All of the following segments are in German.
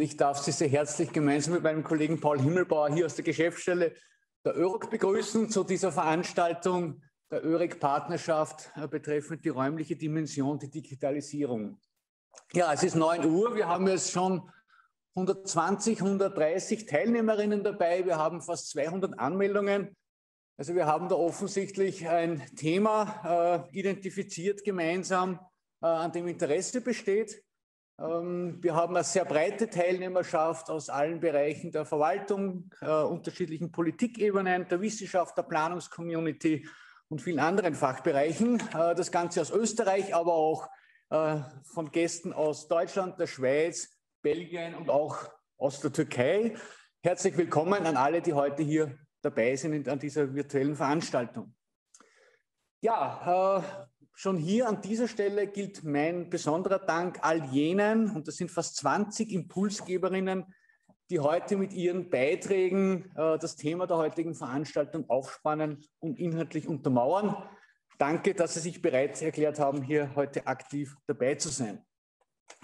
Ich darf Sie sehr herzlich gemeinsam mit meinem Kollegen Paul Himmelbauer hier aus der Geschäftsstelle der ÖROG begrüßen zu dieser Veranstaltung der ÖRIC-Partnerschaft äh, betreffend die räumliche Dimension, die Digitalisierung. Ja, es ist 9 Uhr. Wir haben jetzt schon 120, 130 Teilnehmerinnen dabei. Wir haben fast 200 Anmeldungen. Also wir haben da offensichtlich ein Thema äh, identifiziert gemeinsam, äh, an dem Interesse besteht. Ähm, wir haben eine sehr breite Teilnehmerschaft aus allen Bereichen der Verwaltung, äh, unterschiedlichen Politikebenen, der Wissenschaft, der Planungscommunity und vielen anderen Fachbereichen. Äh, das Ganze aus Österreich, aber auch äh, von Gästen aus Deutschland, der Schweiz, Belgien und auch aus der Türkei. Herzlich willkommen an alle, die heute hier dabei sind an dieser virtuellen Veranstaltung. Ja, Schon hier an dieser Stelle gilt mein besonderer Dank all jenen, und das sind fast 20 Impulsgeberinnen, die heute mit ihren Beiträgen äh, das Thema der heutigen Veranstaltung aufspannen und inhaltlich untermauern. Danke, dass Sie sich bereit erklärt haben, hier heute aktiv dabei zu sein.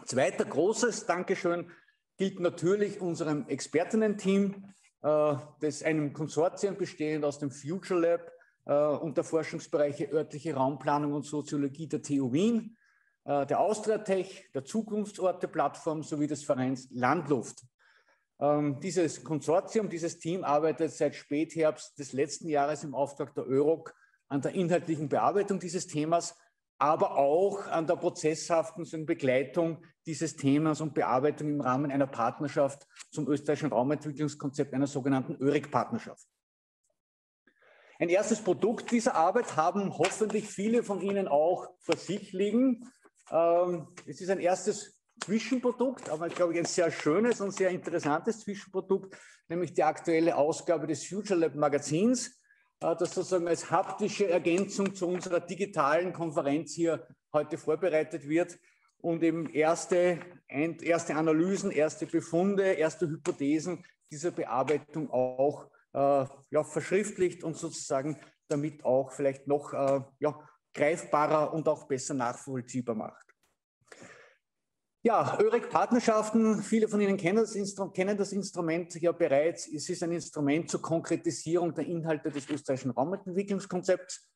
Zweiter großes Dankeschön gilt natürlich unserem Expertinnen-Team, äh, das einem Konsortium bestehend aus dem Future Lab, und der Forschungsbereiche örtliche Raumplanung und Soziologie der TU Wien, äh, der Austriatech, der Zukunftsorte-Plattform sowie des Vereins Landluft. Ähm, dieses Konsortium, dieses Team arbeitet seit Spätherbst des letzten Jahres im Auftrag der ÖROG an der inhaltlichen Bearbeitung dieses Themas, aber auch an der prozesshaften Begleitung dieses Themas und Bearbeitung im Rahmen einer Partnerschaft zum österreichischen Raumentwicklungskonzept, einer sogenannten ÖRIC-Partnerschaft. Ein erstes Produkt dieser Arbeit haben hoffentlich viele von Ihnen auch vor sich liegen. Ähm, es ist ein erstes Zwischenprodukt, aber ich glaube ein sehr schönes und sehr interessantes Zwischenprodukt, nämlich die aktuelle Ausgabe des Future Lab Magazins, äh, das sozusagen als haptische Ergänzung zu unserer digitalen Konferenz hier heute vorbereitet wird und eben erste, erste Analysen, erste Befunde, erste Hypothesen dieser Bearbeitung auch ja, verschriftlicht und sozusagen damit auch vielleicht noch äh, ja, greifbarer und auch besser nachvollziehbar macht. Ja, ÖREC-Partnerschaften, viele von Ihnen kennen das, kennen das, Instrument ja bereits. Es ist ein Instrument zur Konkretisierung der Inhalte des österreichischen Raumentwicklungskonzepts.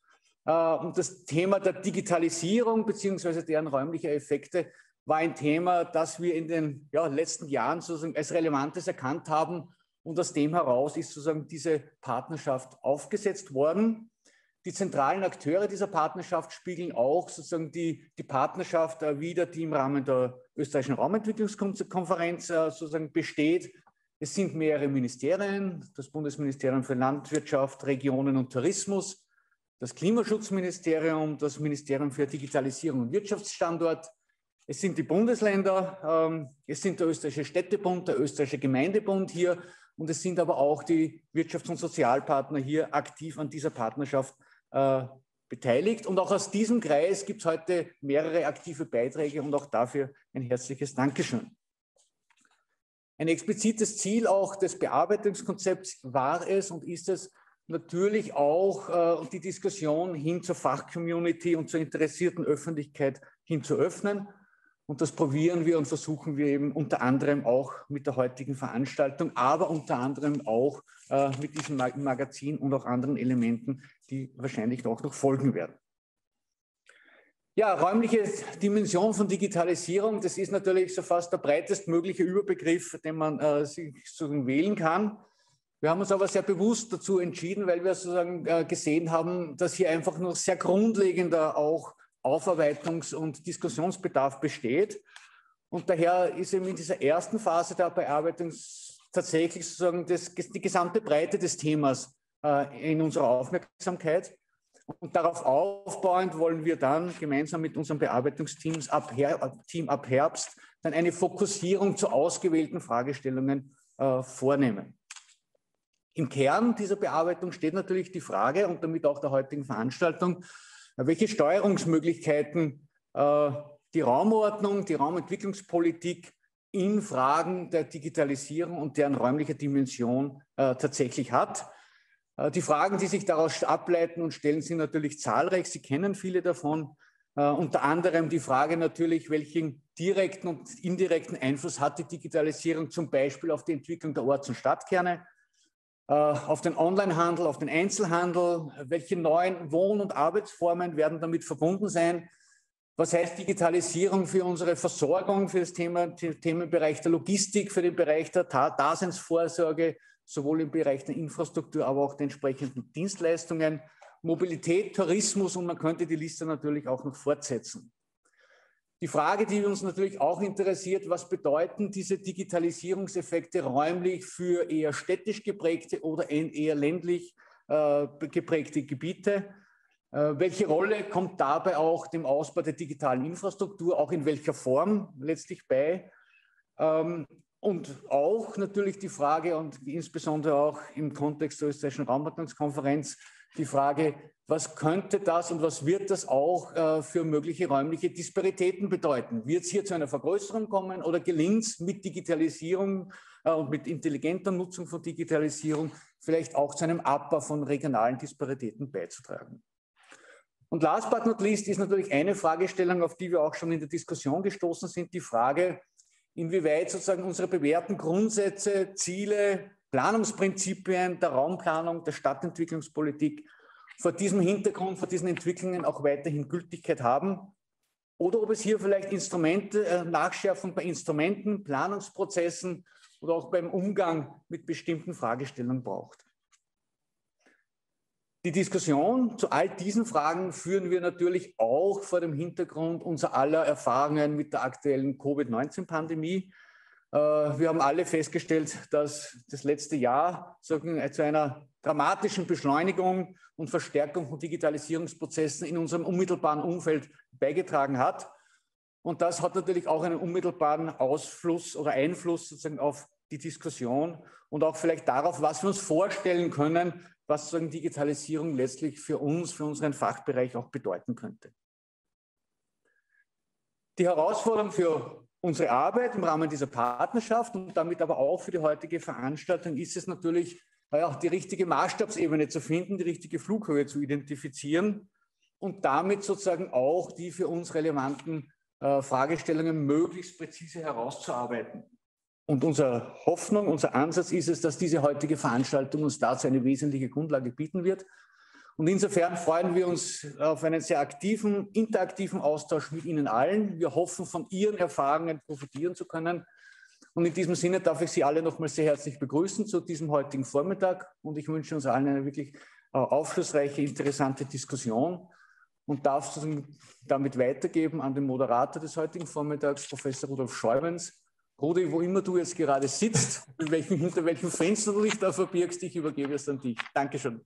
Äh, und das Thema der Digitalisierung bzw. deren räumlicher Effekte war ein Thema, das wir in den ja, letzten Jahren sozusagen als Relevantes erkannt haben und aus dem heraus ist sozusagen diese Partnerschaft aufgesetzt worden. Die zentralen Akteure dieser Partnerschaft spiegeln auch sozusagen die, die Partnerschaft äh, wider, die im Rahmen der österreichischen Raumentwicklungskonferenz äh, sozusagen besteht. Es sind mehrere Ministerien, das Bundesministerium für Landwirtschaft, Regionen und Tourismus, das Klimaschutzministerium, das Ministerium für Digitalisierung und Wirtschaftsstandort. Es sind die Bundesländer, ähm, es sind der österreichische Städtebund, der österreichische Gemeindebund hier und es sind aber auch die Wirtschafts- und Sozialpartner hier aktiv an dieser Partnerschaft äh, beteiligt. Und auch aus diesem Kreis gibt es heute mehrere aktive Beiträge und auch dafür ein herzliches Dankeschön. Ein explizites Ziel auch des Bearbeitungskonzepts war es und ist es natürlich auch, äh, die Diskussion hin zur Fachcommunity und zur interessierten Öffentlichkeit hin zu öffnen und das probieren wir und versuchen wir eben unter anderem auch mit der heutigen Veranstaltung, aber unter anderem auch äh, mit diesem Magazin und auch anderen Elementen, die wahrscheinlich auch noch folgen werden. Ja, räumliche Dimension von Digitalisierung, das ist natürlich so fast der breitestmögliche Überbegriff, den man äh, sich sozusagen wählen kann. Wir haben uns aber sehr bewusst dazu entschieden, weil wir sozusagen äh, gesehen haben, dass hier einfach noch sehr grundlegender auch Aufarbeitungs- und Diskussionsbedarf besteht. Und daher ist eben in dieser ersten Phase der Bearbeitung tatsächlich sozusagen das, die gesamte Breite des Themas äh, in unserer Aufmerksamkeit. Und darauf aufbauend wollen wir dann gemeinsam mit unserem Bearbeitungsteam ab, Team ab Herbst dann eine Fokussierung zu ausgewählten Fragestellungen äh, vornehmen. Im Kern dieser Bearbeitung steht natürlich die Frage und damit auch der heutigen Veranstaltung, welche Steuerungsmöglichkeiten äh, die Raumordnung, die Raumentwicklungspolitik in Fragen der Digitalisierung und deren räumlicher Dimension äh, tatsächlich hat. Äh, die Fragen, die sich daraus ableiten und stellen, sind natürlich zahlreich. Sie kennen viele davon. Äh, unter anderem die Frage natürlich, welchen direkten und indirekten Einfluss hat die Digitalisierung zum Beispiel auf die Entwicklung der Orts- und Stadtkerne, auf den Onlinehandel, auf den Einzelhandel, welche neuen Wohn- und Arbeitsformen werden damit verbunden sein, was heißt Digitalisierung für unsere Versorgung, für das Thema, den Themenbereich der Logistik, für den Bereich der Daseinsvorsorge, sowohl im Bereich der Infrastruktur, aber auch der entsprechenden Dienstleistungen. Mobilität, Tourismus und man könnte die Liste natürlich auch noch fortsetzen. Die Frage, die uns natürlich auch interessiert, was bedeuten diese Digitalisierungseffekte räumlich für eher städtisch geprägte oder eher ländlich äh, geprägte Gebiete? Äh, welche Rolle kommt dabei auch dem Ausbau der digitalen Infrastruktur, auch in welcher Form letztlich bei? Ähm, und auch natürlich die Frage und insbesondere auch im Kontext der österreichischen Raumordnungskonferenz, die Frage, was könnte das und was wird das auch äh, für mögliche räumliche Disparitäten bedeuten? Wird es hier zu einer Vergrößerung kommen oder gelingt es mit Digitalisierung äh, und mit intelligenter Nutzung von Digitalisierung vielleicht auch zu einem Abbau von regionalen Disparitäten beizutragen? Und last but not least ist natürlich eine Fragestellung, auf die wir auch schon in der Diskussion gestoßen sind, die Frage, inwieweit sozusagen unsere bewährten Grundsätze, Ziele, Planungsprinzipien der Raumplanung, der Stadtentwicklungspolitik vor diesem Hintergrund, vor diesen Entwicklungen auch weiterhin Gültigkeit haben oder ob es hier vielleicht Instrumente, äh, Nachschärfung bei Instrumenten, Planungsprozessen oder auch beim Umgang mit bestimmten Fragestellungen braucht. Die Diskussion zu all diesen Fragen führen wir natürlich auch vor dem Hintergrund unserer aller Erfahrungen mit der aktuellen Covid-19-Pandemie. Äh, wir haben alle festgestellt, dass das letzte Jahr zu einer dramatischen Beschleunigung und Verstärkung von Digitalisierungsprozessen in unserem unmittelbaren Umfeld beigetragen hat. Und das hat natürlich auch einen unmittelbaren Ausfluss oder Einfluss sozusagen auf die Diskussion und auch vielleicht darauf, was wir uns vorstellen können, was sozusagen Digitalisierung letztlich für uns, für unseren Fachbereich auch bedeuten könnte. Die Herausforderung für unsere Arbeit im Rahmen dieser Partnerschaft und damit aber auch für die heutige Veranstaltung ist es natürlich, auch die richtige Maßstabsebene zu finden, die richtige Flughöhe zu identifizieren und damit sozusagen auch die für uns relevanten äh, Fragestellungen möglichst präzise herauszuarbeiten. Und unsere Hoffnung, unser Ansatz ist es, dass diese heutige Veranstaltung uns dazu eine wesentliche Grundlage bieten wird und insofern freuen wir uns auf einen sehr aktiven, interaktiven Austausch mit Ihnen allen. Wir hoffen, von Ihren Erfahrungen profitieren zu können. Und in diesem Sinne darf ich Sie alle nochmal sehr herzlich begrüßen zu diesem heutigen Vormittag. Und ich wünsche uns allen eine wirklich äh, aufschlussreiche, interessante Diskussion und darf damit weitergeben an den Moderator des heutigen Vormittags, Professor Rudolf Scheubens. Rudi, wo immer du jetzt gerade sitzt, welchen, hinter welchem Fenster du dich da verbirgst, ich übergebe es an dich. Dankeschön.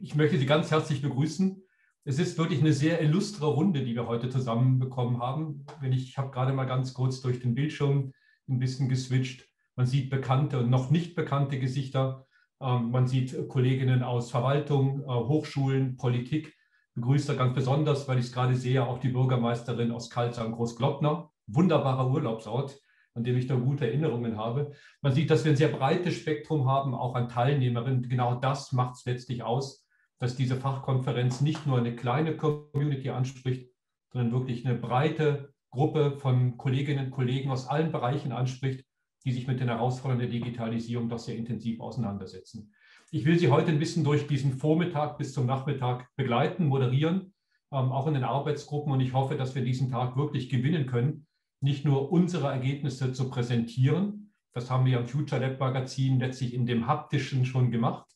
Ich möchte Sie ganz herzlich begrüßen. Es ist wirklich eine sehr illustre Runde, die wir heute zusammenbekommen haben. Wenn ich, ich habe gerade mal ganz kurz durch den Bildschirm ein bisschen geswitcht. Man sieht bekannte und noch nicht bekannte Gesichter. Ähm, man sieht Kolleginnen aus Verwaltung, äh, Hochschulen, Politik. Begrüße ganz besonders, weil ich es gerade sehe, auch die Bürgermeisterin aus Karlsruhe Großglockner. Wunderbarer Urlaubsort, an dem ich da gute Erinnerungen habe. Man sieht, dass wir ein sehr breites Spektrum haben, auch an Teilnehmerinnen. Genau das macht es letztlich aus dass diese Fachkonferenz nicht nur eine kleine Community anspricht, sondern wirklich eine breite Gruppe von Kolleginnen und Kollegen aus allen Bereichen anspricht, die sich mit den Herausforderungen der Digitalisierung doch sehr intensiv auseinandersetzen. Ich will Sie heute ein bisschen durch diesen Vormittag bis zum Nachmittag begleiten, moderieren, ähm, auch in den Arbeitsgruppen. Und ich hoffe, dass wir diesen Tag wirklich gewinnen können, nicht nur unsere Ergebnisse zu präsentieren. Das haben wir am Future Lab Magazin letztlich in dem haptischen schon gemacht,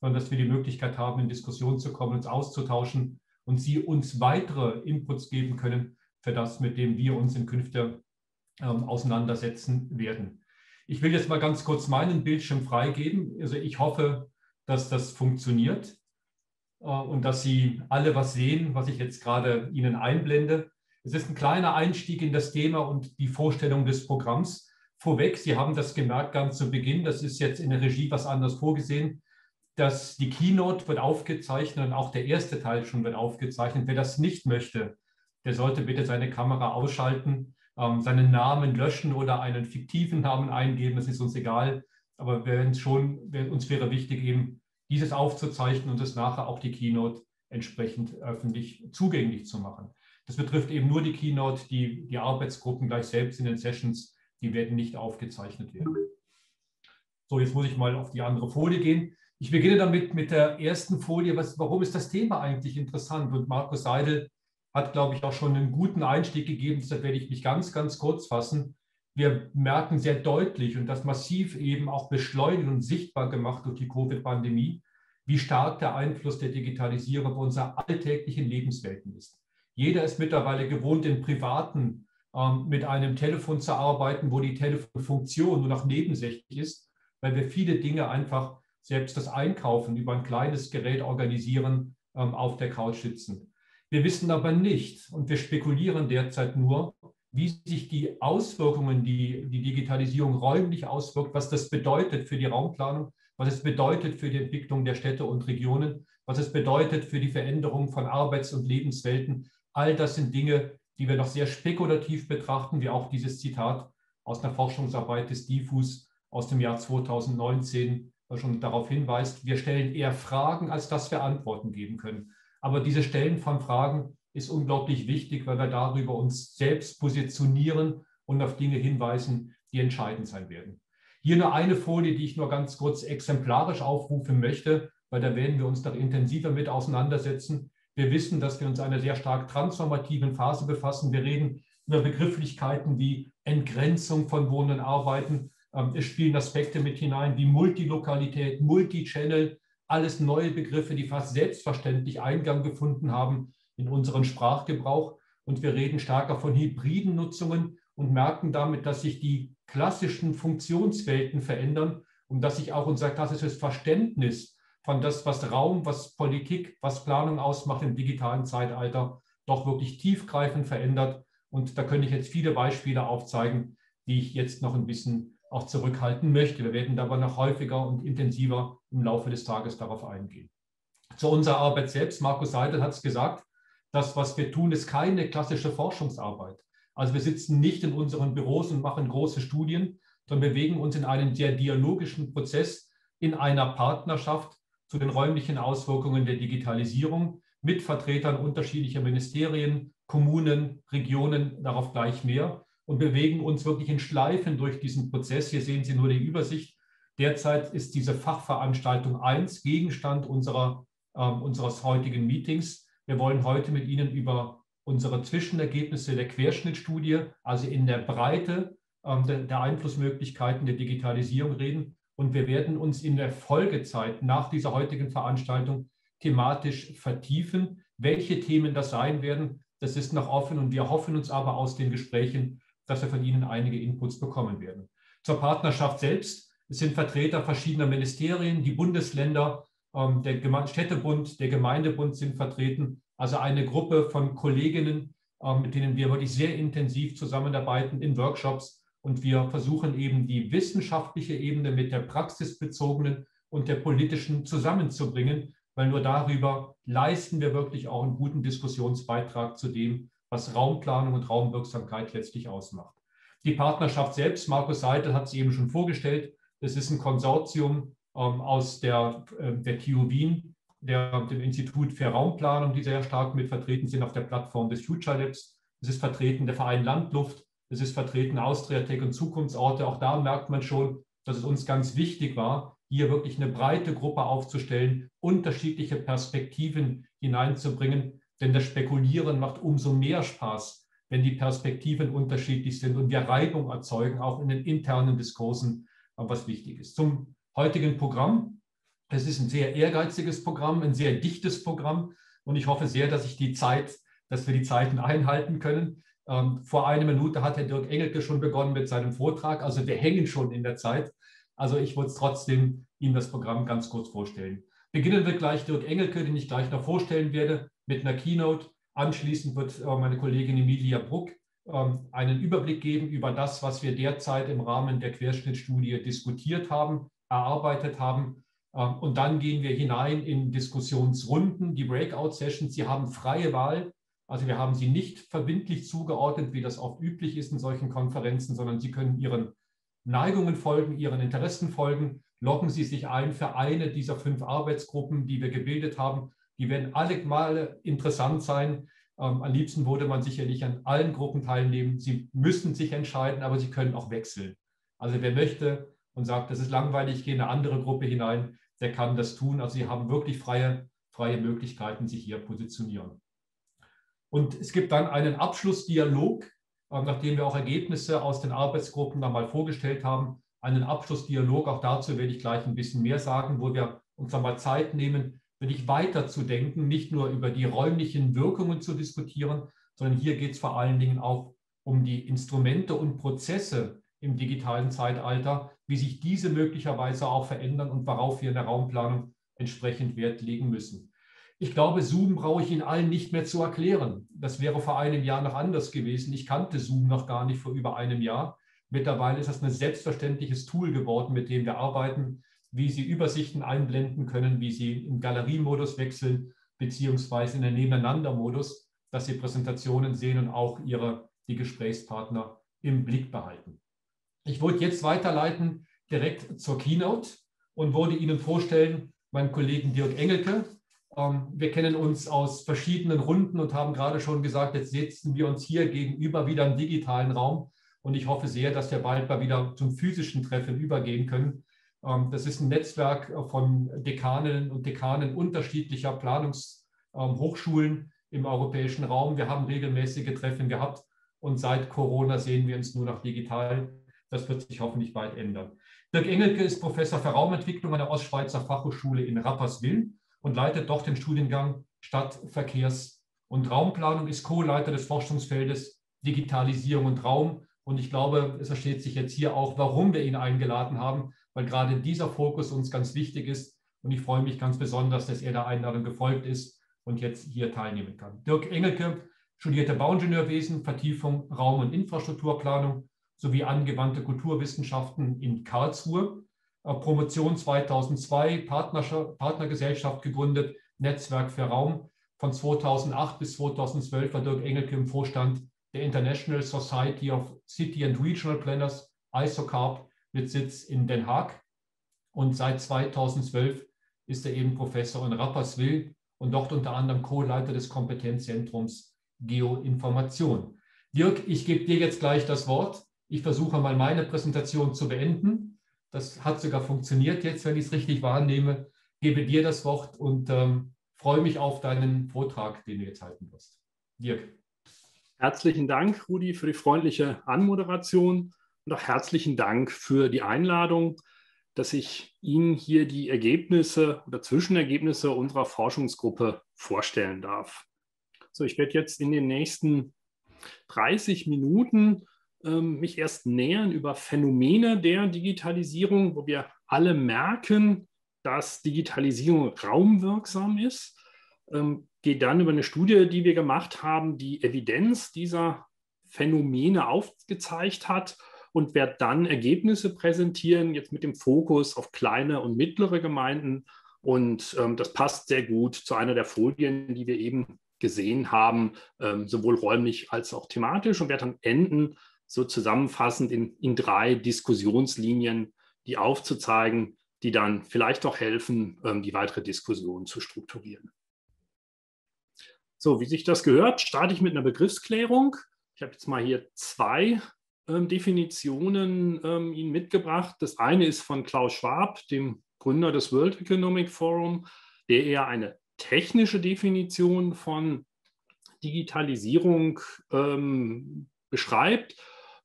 sondern dass wir die Möglichkeit haben, in Diskussion zu kommen, uns auszutauschen und Sie uns weitere Inputs geben können für das, mit dem wir uns in Künfte ähm, auseinandersetzen werden. Ich will jetzt mal ganz kurz meinen Bildschirm freigeben. Also ich hoffe, dass das funktioniert äh, und dass Sie alle was sehen, was ich jetzt gerade Ihnen einblende. Es ist ein kleiner Einstieg in das Thema und die Vorstellung des Programms. Vorweg, Sie haben das gemerkt ganz zu Beginn, das ist jetzt in der Regie was anderes vorgesehen dass die Keynote wird aufgezeichnet und auch der erste Teil schon wird aufgezeichnet. Wer das nicht möchte, der sollte bitte seine Kamera ausschalten, ähm, seinen Namen löschen oder einen fiktiven Namen eingeben. Das ist uns egal. Aber schon, uns wäre wichtig, eben dieses aufzuzeichnen und es nachher auch die Keynote entsprechend öffentlich zugänglich zu machen. Das betrifft eben nur die Keynote, die, die Arbeitsgruppen gleich selbst in den Sessions, die werden nicht aufgezeichnet werden. So, jetzt muss ich mal auf die andere Folie gehen. Ich beginne damit mit der ersten Folie. Was, warum ist das Thema eigentlich interessant? Und Markus Seidel hat, glaube ich, auch schon einen guten Einstieg gegeben. Deshalb werde ich mich ganz, ganz kurz fassen. Wir merken sehr deutlich und das massiv eben auch beschleunigt und sichtbar gemacht durch die Covid-Pandemie, wie stark der Einfluss der Digitalisierung auf unsere alltäglichen Lebenswelten ist. Jeder ist mittlerweile gewohnt, im Privaten ähm, mit einem Telefon zu arbeiten, wo die Telefonfunktion nur noch nebensächlich ist, weil wir viele Dinge einfach selbst das Einkaufen über ein kleines Gerät organisieren, ähm, auf der Couch sitzen. Wir wissen aber nicht und wir spekulieren derzeit nur, wie sich die Auswirkungen, die die Digitalisierung räumlich auswirkt, was das bedeutet für die Raumplanung, was es bedeutet für die Entwicklung der Städte und Regionen, was es bedeutet für die Veränderung von Arbeits- und Lebenswelten. All das sind Dinge, die wir noch sehr spekulativ betrachten, wie auch dieses Zitat aus einer Forschungsarbeit des DIFUS aus dem Jahr 2019 schon darauf hinweist. Wir stellen eher Fragen, als dass wir Antworten geben können. Aber diese Stellen von Fragen ist unglaublich wichtig, weil wir darüber uns selbst positionieren und auf Dinge hinweisen, die entscheidend sein werden. Hier nur eine Folie, die ich nur ganz kurz exemplarisch aufrufen möchte, weil da werden wir uns noch intensiver mit auseinandersetzen. Wir wissen, dass wir uns einer sehr stark transformativen Phase befassen. Wir reden über Begrifflichkeiten wie Entgrenzung von Wohnen und Arbeiten. Ähm, es spielen Aspekte mit hinein wie Multilokalität, Multichannel, alles neue Begriffe, die fast selbstverständlich Eingang gefunden haben in unseren Sprachgebrauch. Und wir reden stärker von hybriden Nutzungen und merken damit, dass sich die klassischen Funktionswelten verändern und dass sich auch unser klassisches Verständnis von das, was Raum, was Politik, was Planung ausmacht im digitalen Zeitalter, doch wirklich tiefgreifend verändert. Und da könnte ich jetzt viele Beispiele aufzeigen, die ich jetzt noch ein bisschen auch zurückhalten möchte. Wir werden aber noch häufiger und intensiver im Laufe des Tages darauf eingehen. Zu unserer Arbeit selbst, Markus Seidel hat es gesagt, das, was wir tun, ist keine klassische Forschungsarbeit. Also wir sitzen nicht in unseren Büros und machen große Studien, sondern bewegen uns in einem sehr dialogischen Prozess in einer Partnerschaft zu den räumlichen Auswirkungen der Digitalisierung mit Vertretern unterschiedlicher Ministerien, Kommunen, Regionen, darauf gleich mehr und bewegen uns wirklich in Schleifen durch diesen Prozess. Hier sehen Sie nur die Übersicht. Derzeit ist diese Fachveranstaltung 1 Gegenstand unserer, äh, unseres heutigen Meetings. Wir wollen heute mit Ihnen über unsere Zwischenergebnisse der Querschnittstudie, also in der Breite äh, der, der Einflussmöglichkeiten der Digitalisierung reden. Und wir werden uns in der Folgezeit nach dieser heutigen Veranstaltung thematisch vertiefen. Welche Themen das sein werden, das ist noch offen und wir hoffen uns aber aus den Gesprächen dass wir von Ihnen einige Inputs bekommen werden. Zur Partnerschaft selbst. Es sind Vertreter verschiedener Ministerien, die Bundesländer, ähm, der Städtebund, der Gemeindebund sind vertreten. Also eine Gruppe von Kolleginnen, ähm, mit denen wir wirklich sehr intensiv zusammenarbeiten in Workshops. Und wir versuchen eben die wissenschaftliche Ebene mit der praxisbezogenen und der politischen zusammenzubringen, weil nur darüber leisten wir wirklich auch einen guten Diskussionsbeitrag zu dem, was Raumplanung und Raumwirksamkeit letztlich ausmacht. Die Partnerschaft selbst, Markus Seidel hat sie eben schon vorgestellt, das ist ein Konsortium ähm, aus der, äh, der TU Wien, der, dem Institut für Raumplanung, die sehr stark mit vertreten sind auf der Plattform des Future Labs. Es ist vertreten der Verein Landluft, es ist vertreten Austria Tech und Zukunftsorte. Auch da merkt man schon, dass es uns ganz wichtig war, hier wirklich eine breite Gruppe aufzustellen, unterschiedliche Perspektiven hineinzubringen, denn das Spekulieren macht umso mehr Spaß, wenn die Perspektiven unterschiedlich sind und wir Reibung erzeugen, auch in den internen Diskursen, was wichtig ist. Zum heutigen Programm. Es ist ein sehr ehrgeiziges Programm, ein sehr dichtes Programm und ich hoffe sehr, dass ich die Zeit, dass wir die Zeiten einhalten können. Ähm, vor einer Minute hat Herr Dirk Engelke schon begonnen mit seinem Vortrag, also wir hängen schon in der Zeit. Also ich würde trotzdem Ihnen das Programm ganz kurz vorstellen. Beginnen wir gleich Dirk Engelke, den ich gleich noch vorstellen werde mit einer Keynote. Anschließend wird äh, meine Kollegin Emilia Bruck ähm, einen Überblick geben über das, was wir derzeit im Rahmen der Querschnittstudie diskutiert haben, erarbeitet haben. Ähm, und dann gehen wir hinein in Diskussionsrunden, die Breakout-Sessions. Sie haben freie Wahl. Also wir haben sie nicht verbindlich zugeordnet, wie das oft üblich ist in solchen Konferenzen, sondern Sie können Ihren Neigungen folgen, Ihren Interessen folgen. Loggen Sie sich ein für eine dieser fünf Arbeitsgruppen, die wir gebildet haben. Die werden alle mal interessant sein. Ähm, am liebsten würde man sicherlich an allen Gruppen teilnehmen. Sie müssen sich entscheiden, aber sie können auch wechseln. Also wer möchte und sagt, das ist langweilig, ich gehe in eine andere Gruppe hinein, der kann das tun. Also sie haben wirklich freie, freie Möglichkeiten, sich hier positionieren. Und es gibt dann einen Abschlussdialog, äh, nachdem wir auch Ergebnisse aus den Arbeitsgruppen nochmal vorgestellt haben. Einen Abschlussdialog, auch dazu werde ich gleich ein bisschen mehr sagen, wo wir uns nochmal Zeit nehmen, wirklich weiterzudenken, nicht nur über die räumlichen Wirkungen zu diskutieren, sondern hier geht es vor allen Dingen auch um die Instrumente und Prozesse im digitalen Zeitalter, wie sich diese möglicherweise auch verändern und worauf wir in der Raumplanung entsprechend Wert legen müssen. Ich glaube, Zoom brauche ich Ihnen allen nicht mehr zu erklären. Das wäre vor einem Jahr noch anders gewesen. Ich kannte Zoom noch gar nicht vor über einem Jahr. Mittlerweile ist das ein selbstverständliches Tool geworden, mit dem wir arbeiten, wie Sie Übersichten einblenden können, wie Sie im Galeriemodus wechseln, beziehungsweise in den Nebeneinander-Modus, dass Sie Präsentationen sehen und auch Ihre, die Gesprächspartner im Blick behalten. Ich wollte jetzt weiterleiten direkt zur Keynote und wollte Ihnen vorstellen, meinen Kollegen Dirk Engelke, ähm, wir kennen uns aus verschiedenen Runden und haben gerade schon gesagt, jetzt setzen wir uns hier gegenüber wieder im digitalen Raum. Und ich hoffe sehr, dass wir bald mal wieder zum physischen Treffen übergehen können. Ähm, das ist ein Netzwerk von Dekanen und Dekanen unterschiedlicher Planungshochschulen im europäischen Raum. Wir haben regelmäßige Treffen gehabt und seit Corona sehen wir uns nur noch digital. Das wird sich hoffentlich bald ändern. Dirk Engelke ist Professor für Raumentwicklung an der Ostschweizer Fachhochschule in Rapperswil und leitet dort den Studiengang Stadtverkehrs- und Raumplanung, ist Co-Leiter des Forschungsfeldes Digitalisierung und Raum. Und ich glaube, es versteht sich jetzt hier auch, warum wir ihn eingeladen haben, weil gerade dieser Fokus uns ganz wichtig ist. Und ich freue mich ganz besonders, dass er der Einladung gefolgt ist und jetzt hier teilnehmen kann. Dirk Engelke studierte Bauingenieurwesen, Vertiefung Raum- und Infrastrukturplanung sowie angewandte Kulturwissenschaften in Karlsruhe äh, Promotion 2002, Partnergesellschaft gegründet, Netzwerk für Raum. Von 2008 bis 2012 war Dirk Engelke im Vorstand der International Society of City and Regional Planners, ISOCARP, mit Sitz in Den Haag. Und seit 2012 ist er eben Professor in Rapperswil und dort unter anderem Co-Leiter des Kompetenzzentrums Geoinformation. Dirk, ich gebe dir jetzt gleich das Wort. Ich versuche mal meine Präsentation zu beenden das hat sogar funktioniert jetzt, wenn ich es richtig wahrnehme. Gebe dir das Wort und ähm, freue mich auf deinen Vortrag, den du jetzt halten wirst. Dirk. Herzlichen Dank, Rudi, für die freundliche Anmoderation und auch herzlichen Dank für die Einladung, dass ich Ihnen hier die Ergebnisse oder Zwischenergebnisse unserer Forschungsgruppe vorstellen darf. So, ich werde jetzt in den nächsten 30 Minuten ähm, mich erst nähern über Phänomene der Digitalisierung, wo wir alle merken, dass Digitalisierung raumwirksam ist. Ähm, gehe dann über eine Studie, die wir gemacht haben, die Evidenz dieser Phänomene aufgezeigt hat und werde dann Ergebnisse präsentieren, jetzt mit dem Fokus auf kleine und mittlere Gemeinden. Und ähm, das passt sehr gut zu einer der Folien, die wir eben gesehen haben, ähm, sowohl räumlich als auch thematisch und werde dann enden so zusammenfassend in, in drei Diskussionslinien, die aufzuzeigen, die dann vielleicht auch helfen, ähm, die weitere Diskussion zu strukturieren. So, wie sich das gehört, starte ich mit einer Begriffsklärung. Ich habe jetzt mal hier zwei ähm, Definitionen ähm, Ihnen mitgebracht. Das eine ist von Klaus Schwab, dem Gründer des World Economic Forum, der eher eine technische Definition von Digitalisierung ähm, beschreibt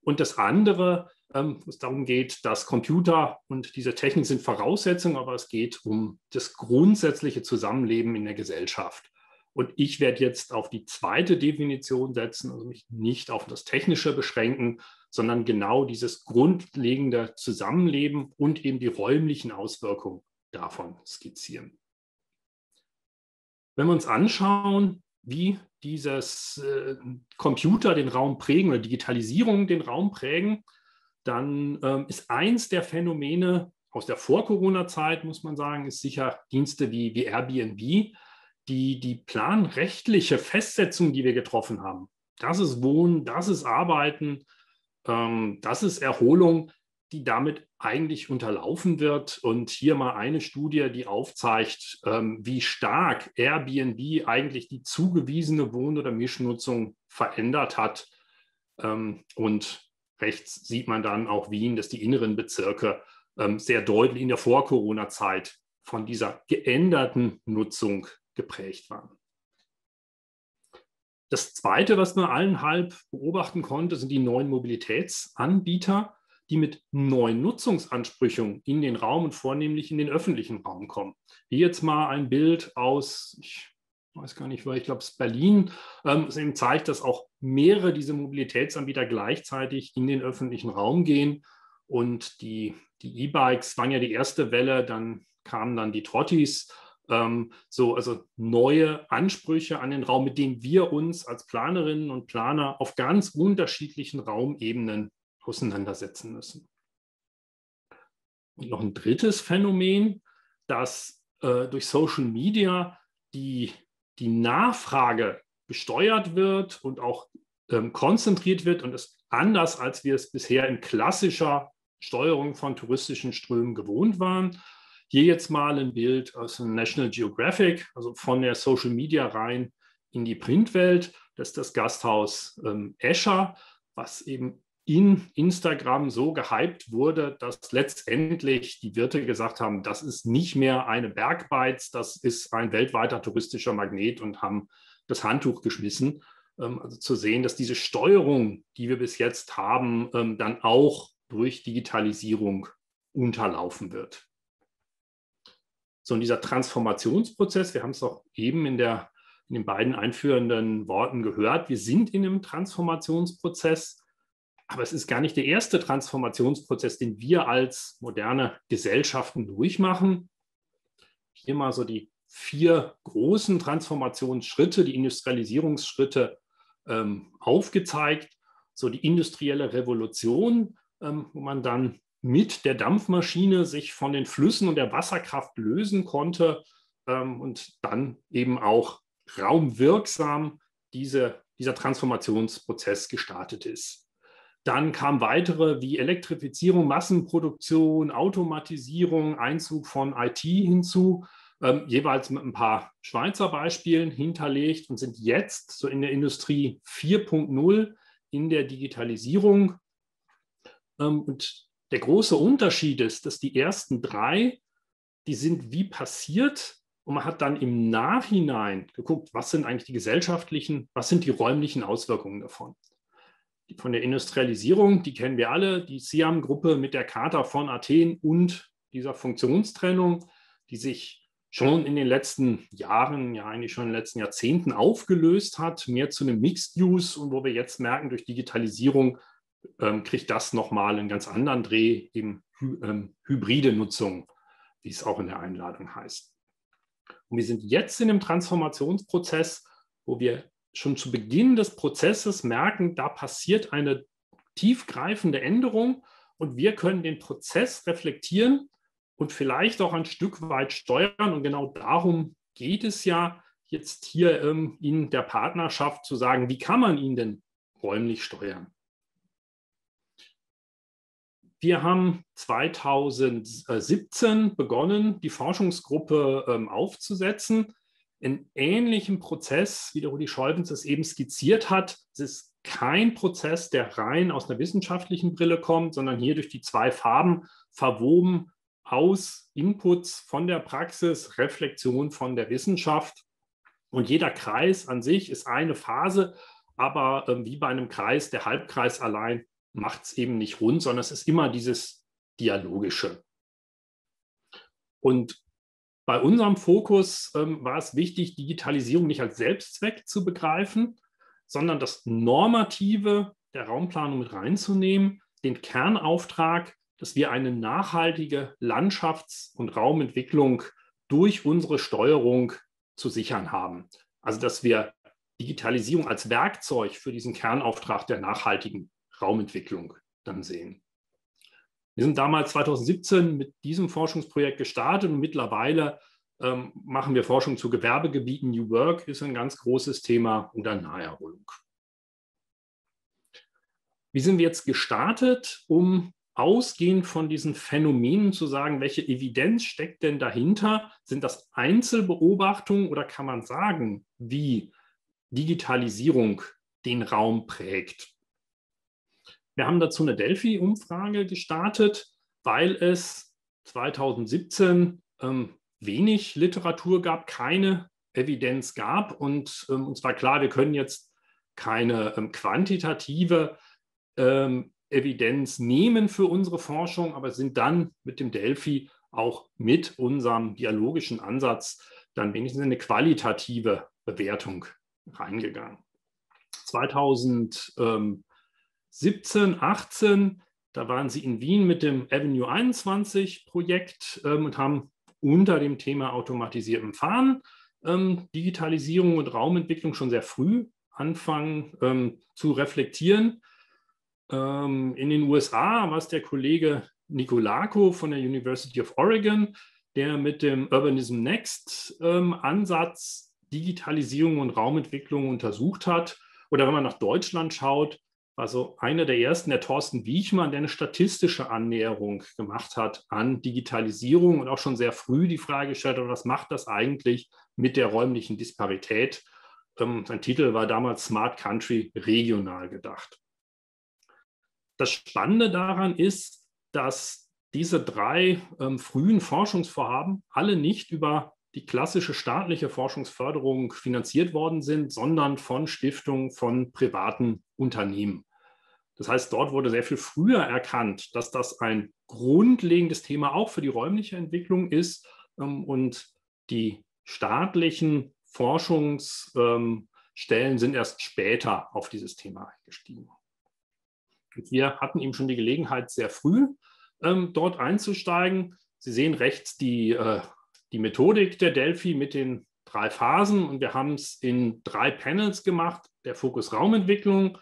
und das andere, ähm, es darum geht, dass Computer und diese Technik sind Voraussetzungen, aber es geht um das grundsätzliche Zusammenleben in der Gesellschaft. Und ich werde jetzt auf die zweite Definition setzen, also mich nicht auf das Technische beschränken, sondern genau dieses grundlegende Zusammenleben und eben die räumlichen Auswirkungen davon skizzieren. Wenn wir uns anschauen, wie dieses äh, Computer den Raum prägen oder Digitalisierung den Raum prägen, dann ähm, ist eins der Phänomene aus der Vor-Corona-Zeit, muss man sagen, ist sicher Dienste wie, wie Airbnb, die die planrechtliche Festsetzung, die wir getroffen haben. Das ist Wohnen, das ist Arbeiten, ähm, das ist Erholung. die damit eigentlich unterlaufen wird. Und hier mal eine Studie, die aufzeigt, ähm, wie stark Airbnb eigentlich die zugewiesene Wohn- oder Mischnutzung verändert hat. Ähm, und rechts sieht man dann auch Wien, dass die inneren Bezirke ähm, sehr deutlich in der Vor-Corona-Zeit von dieser geänderten Nutzung geprägt waren. Das Zweite, was man allenhalb beobachten konnte, sind die neuen Mobilitätsanbieter die mit neuen Nutzungsansprüchen in den Raum und vornehmlich in den öffentlichen Raum kommen. Hier jetzt mal ein Bild aus, ich weiß gar nicht, wo ich glaube, es ist Berlin, ähm, es eben zeigt, dass auch mehrere dieser Mobilitätsanbieter gleichzeitig in den öffentlichen Raum gehen. Und die E-Bikes waren ja die erste Welle, dann kamen dann die Trottis. Ähm, so, also neue Ansprüche an den Raum, mit denen wir uns als Planerinnen und Planer auf ganz unterschiedlichen Raumebenen auseinandersetzen müssen. Und noch ein drittes Phänomen, dass äh, durch Social Media die, die Nachfrage gesteuert wird und auch ähm, konzentriert wird und ist anders, als wir es bisher in klassischer Steuerung von touristischen Strömen gewohnt waren. Hier jetzt mal ein Bild aus dem National Geographic, also von der Social Media rein in die Printwelt. Das ist das Gasthaus ähm, Escher, was eben in Instagram so gehypt wurde, dass letztendlich die Wirte gesagt haben, das ist nicht mehr eine Bergbeiz, das ist ein weltweiter touristischer Magnet und haben das Handtuch geschmissen. Ähm, also zu sehen, dass diese Steuerung, die wir bis jetzt haben, ähm, dann auch durch Digitalisierung unterlaufen wird. So, und dieser Transformationsprozess, wir haben es auch eben in, der, in den beiden einführenden Worten gehört, wir sind in einem Transformationsprozess aber es ist gar nicht der erste Transformationsprozess, den wir als moderne Gesellschaften durchmachen. Hier mal so die vier großen Transformationsschritte, die Industrialisierungsschritte ähm, aufgezeigt. So die industrielle Revolution, ähm, wo man dann mit der Dampfmaschine sich von den Flüssen und der Wasserkraft lösen konnte ähm, und dann eben auch raumwirksam diese, dieser Transformationsprozess gestartet ist. Dann kamen weitere wie Elektrifizierung, Massenproduktion, Automatisierung, Einzug von IT hinzu, ähm, jeweils mit ein paar Schweizer Beispielen hinterlegt und sind jetzt so in der Industrie 4.0 in der Digitalisierung. Ähm, und der große Unterschied ist, dass die ersten drei, die sind wie passiert und man hat dann im Nachhinein geguckt, was sind eigentlich die gesellschaftlichen, was sind die räumlichen Auswirkungen davon? Von der Industrialisierung, die kennen wir alle, die Siam-Gruppe mit der Charta von Athen und dieser Funktionstrennung, die sich schon in den letzten Jahren, ja eigentlich schon in den letzten Jahrzehnten aufgelöst hat, mehr zu einem Mixed Use und wo wir jetzt merken, durch Digitalisierung ähm, kriegt das nochmal einen ganz anderen Dreh, eben ähm, hybride Nutzung, wie es auch in der Einladung heißt. Und wir sind jetzt in einem Transformationsprozess, wo wir schon zu Beginn des Prozesses merken, da passiert eine tiefgreifende Änderung und wir können den Prozess reflektieren und vielleicht auch ein Stück weit steuern. Und genau darum geht es ja jetzt hier ähm, in der Partnerschaft zu sagen, wie kann man ihn denn räumlich steuern? Wir haben 2017 begonnen, die Forschungsgruppe ähm, aufzusetzen einen ähnlichen Prozess, wie der Rudi Scholbens es eben skizziert hat. Es ist kein Prozess, der rein aus einer wissenschaftlichen Brille kommt, sondern hier durch die zwei Farben verwoben aus Inputs von der Praxis, Reflexion von der Wissenschaft. Und jeder Kreis an sich ist eine Phase, aber äh, wie bei einem Kreis, der Halbkreis allein macht es eben nicht rund, sondern es ist immer dieses Dialogische. Und bei unserem Fokus ähm, war es wichtig, Digitalisierung nicht als Selbstzweck zu begreifen, sondern das Normative der Raumplanung mit reinzunehmen, den Kernauftrag, dass wir eine nachhaltige Landschafts- und Raumentwicklung durch unsere Steuerung zu sichern haben. Also dass wir Digitalisierung als Werkzeug für diesen Kernauftrag der nachhaltigen Raumentwicklung dann sehen. Wir sind damals 2017 mit diesem Forschungsprojekt gestartet und mittlerweile ähm, machen wir Forschung zu Gewerbegebieten. New Work ist ein ganz großes Thema oder Naherholung. Wie sind wir jetzt gestartet, um ausgehend von diesen Phänomenen zu sagen, welche Evidenz steckt denn dahinter? Sind das Einzelbeobachtungen oder kann man sagen, wie Digitalisierung den Raum prägt? Wir haben dazu eine Delphi-Umfrage gestartet, weil es 2017 ähm, wenig Literatur gab, keine Evidenz gab und ähm, uns war klar, wir können jetzt keine ähm, quantitative ähm, Evidenz nehmen für unsere Forschung, aber sind dann mit dem Delphi auch mit unserem dialogischen Ansatz dann wenigstens eine qualitative Bewertung reingegangen. 2017, 18, da waren sie in Wien mit dem Avenue 21 Projekt ähm, und haben unter dem Thema automatisiertem Fahren ähm, Digitalisierung und Raumentwicklung schon sehr früh anfangen ähm, zu reflektieren. Ähm, in den USA war es der Kollege Nicolako von der University of Oregon, der mit dem Urbanism Next ähm, Ansatz Digitalisierung und Raumentwicklung untersucht hat. Oder wenn man nach Deutschland schaut, also einer der ersten, der Thorsten Wiechmann, der eine statistische Annäherung gemacht hat an Digitalisierung und auch schon sehr früh die Frage gestellt hat, was macht das eigentlich mit der räumlichen Disparität? Ähm, sein Titel war damals Smart Country regional gedacht. Das Spannende daran ist, dass diese drei ähm, frühen Forschungsvorhaben alle nicht über die klassische staatliche Forschungsförderung finanziert worden sind, sondern von Stiftungen, von privaten Unternehmen. Das heißt, dort wurde sehr viel früher erkannt, dass das ein grundlegendes Thema auch für die räumliche Entwicklung ist ähm, und die staatlichen Forschungsstellen sind erst später auf dieses Thema eingestiegen. Wir hatten eben schon die Gelegenheit, sehr früh ähm, dort einzusteigen. Sie sehen rechts die, äh, die Methodik der Delphi mit den drei Phasen und wir haben es in drei Panels gemacht. Der Fokus Raumentwicklung,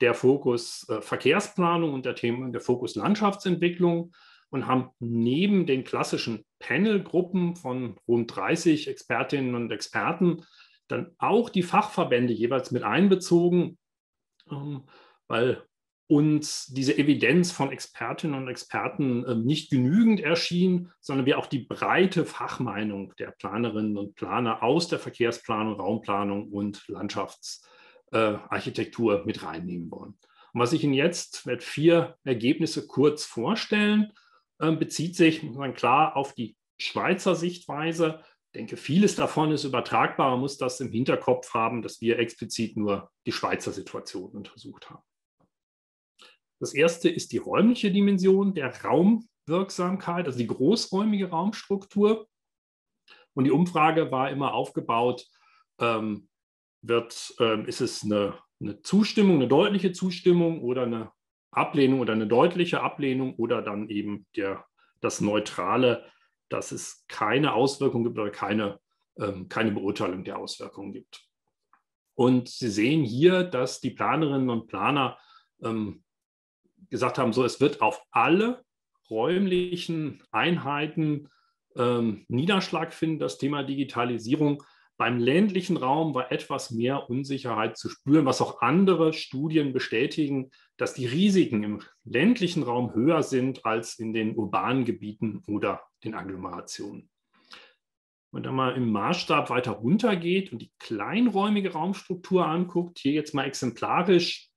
der Fokus äh, Verkehrsplanung und der, Thema, der Fokus Landschaftsentwicklung und haben neben den klassischen Panelgruppen von rund 30 Expertinnen und Experten dann auch die Fachverbände jeweils mit einbezogen, ähm, weil uns diese Evidenz von Expertinnen und Experten äh, nicht genügend erschien, sondern wir auch die breite Fachmeinung der Planerinnen und Planer aus der Verkehrsplanung, Raumplanung und Landschaftsarchitektur äh, mit reinnehmen wollen. Und was ich Ihnen jetzt mit vier Ergebnisse kurz vorstellen, äh, bezieht sich klar auf die Schweizer Sichtweise. Ich denke, vieles davon ist übertragbar. Man muss das im Hinterkopf haben, dass wir explizit nur die Schweizer Situation untersucht haben. Das erste ist die räumliche Dimension der Raumwirksamkeit, also die großräumige Raumstruktur. Und die Umfrage war immer aufgebaut, ähm, wird, ähm, ist es eine, eine Zustimmung, eine deutliche Zustimmung oder eine Ablehnung oder eine deutliche Ablehnung oder dann eben der, das Neutrale, dass es keine Auswirkung gibt oder keine, ähm, keine Beurteilung der Auswirkungen gibt. Und Sie sehen hier, dass die Planerinnen und Planer ähm, gesagt haben, so es wird auf alle räumlichen Einheiten ähm, Niederschlag finden, das Thema Digitalisierung. Beim ländlichen Raum war etwas mehr Unsicherheit zu spüren, was auch andere Studien bestätigen, dass die Risiken im ländlichen Raum höher sind als in den urbanen Gebieten oder den Agglomerationen. Wenn man mal im Maßstab weiter runtergeht und die kleinräumige Raumstruktur anguckt, hier jetzt mal exemplarisch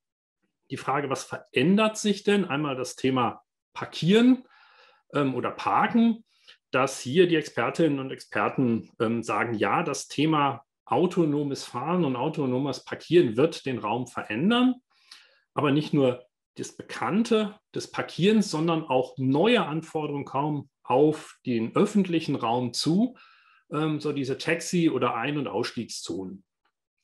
die Frage, was verändert sich denn? Einmal das Thema Parkieren ähm, oder Parken, dass hier die Expertinnen und Experten ähm, sagen, ja, das Thema autonomes Fahren und autonomes Parkieren wird den Raum verändern, aber nicht nur das Bekannte des Parkierens, sondern auch neue Anforderungen kaum auf den öffentlichen Raum zu, ähm, so diese Taxi- oder Ein- und Ausstiegszonen.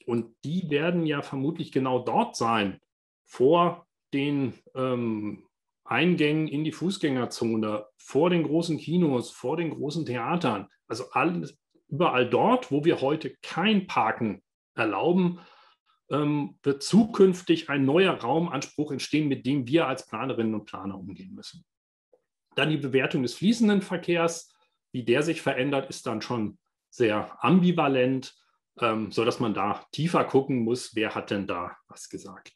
Und die werden ja vermutlich genau dort sein, vor den ähm, Eingängen in die Fußgängerzone, vor den großen Kinos, vor den großen Theatern, also alles, überall dort, wo wir heute kein Parken erlauben, ähm, wird zukünftig ein neuer Raumanspruch entstehen, mit dem wir als Planerinnen und Planer umgehen müssen. Dann die Bewertung des fließenden Verkehrs, wie der sich verändert, ist dann schon sehr ambivalent, ähm, sodass man da tiefer gucken muss, wer hat denn da was gesagt.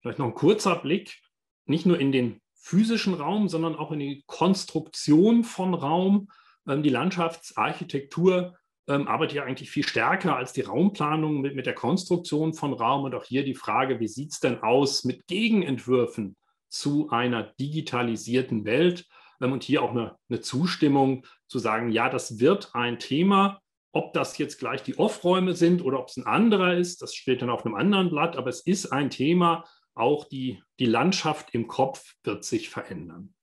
Vielleicht noch ein kurzer Blick, nicht nur in den physischen Raum, sondern auch in die Konstruktion von Raum. Ähm, die Landschaftsarchitektur ähm, arbeitet ja eigentlich viel stärker als die Raumplanung mit, mit der Konstruktion von Raum. Und auch hier die Frage, wie sieht es denn aus mit Gegenentwürfen zu einer digitalisierten Welt? Ähm, und hier auch eine, eine Zustimmung zu sagen, ja, das wird ein Thema. Ob das jetzt gleich die Off-Räume sind oder ob es ein anderer ist, das steht dann auf einem anderen Blatt, aber es ist ein Thema, auch die, die Landschaft im Kopf wird sich verändern.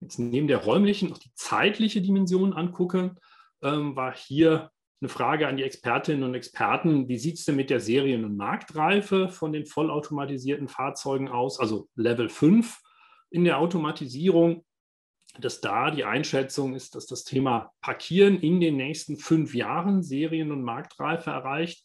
Jetzt neben der räumlichen auch die zeitliche Dimension angucken, ähm, war hier eine Frage an die Expertinnen und Experten, wie sieht es denn mit der Serien- und Marktreife von den vollautomatisierten Fahrzeugen aus, also Level 5 in der Automatisierung, dass da die Einschätzung ist, dass das Thema Parkieren in den nächsten fünf Jahren Serien- und Marktreife erreicht.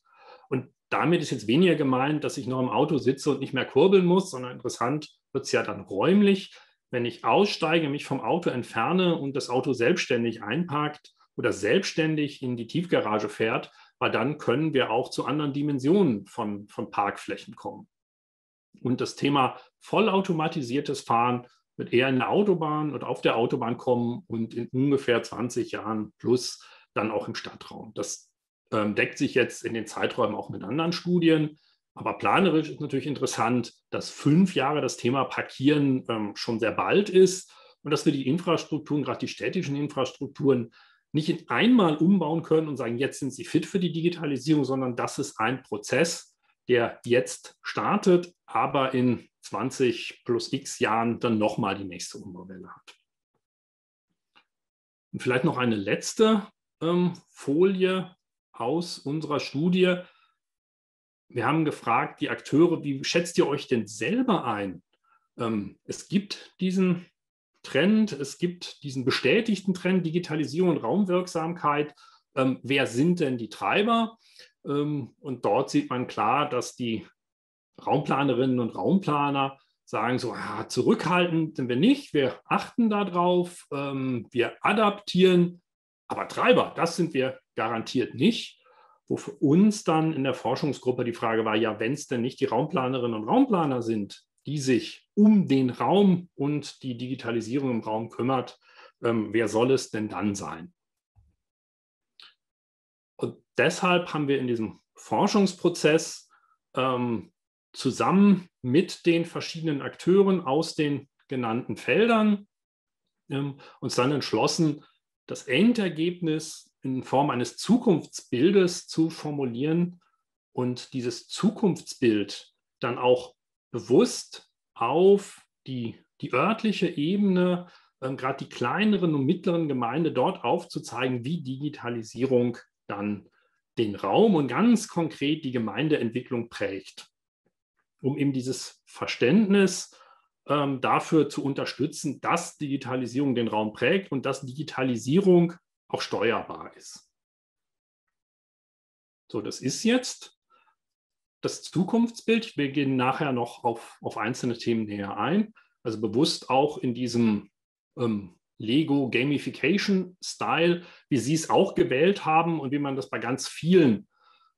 Damit ist jetzt weniger gemeint, dass ich noch im Auto sitze und nicht mehr kurbeln muss, sondern interessant wird es ja dann räumlich. Wenn ich aussteige, mich vom Auto entferne und das Auto selbstständig einparkt oder selbstständig in die Tiefgarage fährt, weil dann können wir auch zu anderen Dimensionen von, von Parkflächen kommen. Und das Thema vollautomatisiertes Fahren wird eher in der Autobahn und auf der Autobahn kommen und in ungefähr 20 Jahren plus dann auch im Stadtraum. Das deckt sich jetzt in den Zeiträumen auch mit anderen Studien. Aber planerisch ist natürlich interessant, dass fünf Jahre das Thema Parkieren ähm, schon sehr bald ist und dass wir die Infrastrukturen, gerade die städtischen Infrastrukturen, nicht in einmal umbauen können und sagen, jetzt sind sie fit für die Digitalisierung, sondern das ist ein Prozess, der jetzt startet, aber in 20 plus x Jahren dann nochmal die nächste Umbauwelle hat. Und vielleicht noch eine letzte ähm, Folie aus unserer Studie. Wir haben gefragt, die Akteure, wie schätzt ihr euch denn selber ein? Ähm, es gibt diesen Trend, es gibt diesen bestätigten Trend Digitalisierung und Raumwirksamkeit. Ähm, wer sind denn die Treiber? Ähm, und dort sieht man klar, dass die Raumplanerinnen und Raumplaner sagen so, ja, zurückhaltend sind wir nicht, wir achten darauf, ähm, wir adaptieren, aber Treiber, das sind wir garantiert nicht. Wo für uns dann in der Forschungsgruppe die Frage war, ja, wenn es denn nicht die Raumplanerinnen und Raumplaner sind, die sich um den Raum und die Digitalisierung im Raum kümmert, ähm, wer soll es denn dann sein? Und deshalb haben wir in diesem Forschungsprozess ähm, zusammen mit den verschiedenen Akteuren aus den genannten Feldern ähm, uns dann entschlossen, das Endergebnis in Form eines Zukunftsbildes zu formulieren und dieses Zukunftsbild dann auch bewusst auf die, die örtliche Ebene, ähm, gerade die kleineren und mittleren Gemeinden dort aufzuzeigen, wie Digitalisierung dann den Raum und ganz konkret die Gemeindeentwicklung prägt, um eben dieses Verständnis ähm, dafür zu unterstützen, dass Digitalisierung den Raum prägt und dass Digitalisierung auch steuerbar ist. So, das ist jetzt das Zukunftsbild. Wir gehen nachher noch auf, auf einzelne Themen näher ein. Also bewusst auch in diesem ähm, Lego Gamification Style, wie Sie es auch gewählt haben und wie man das bei ganz vielen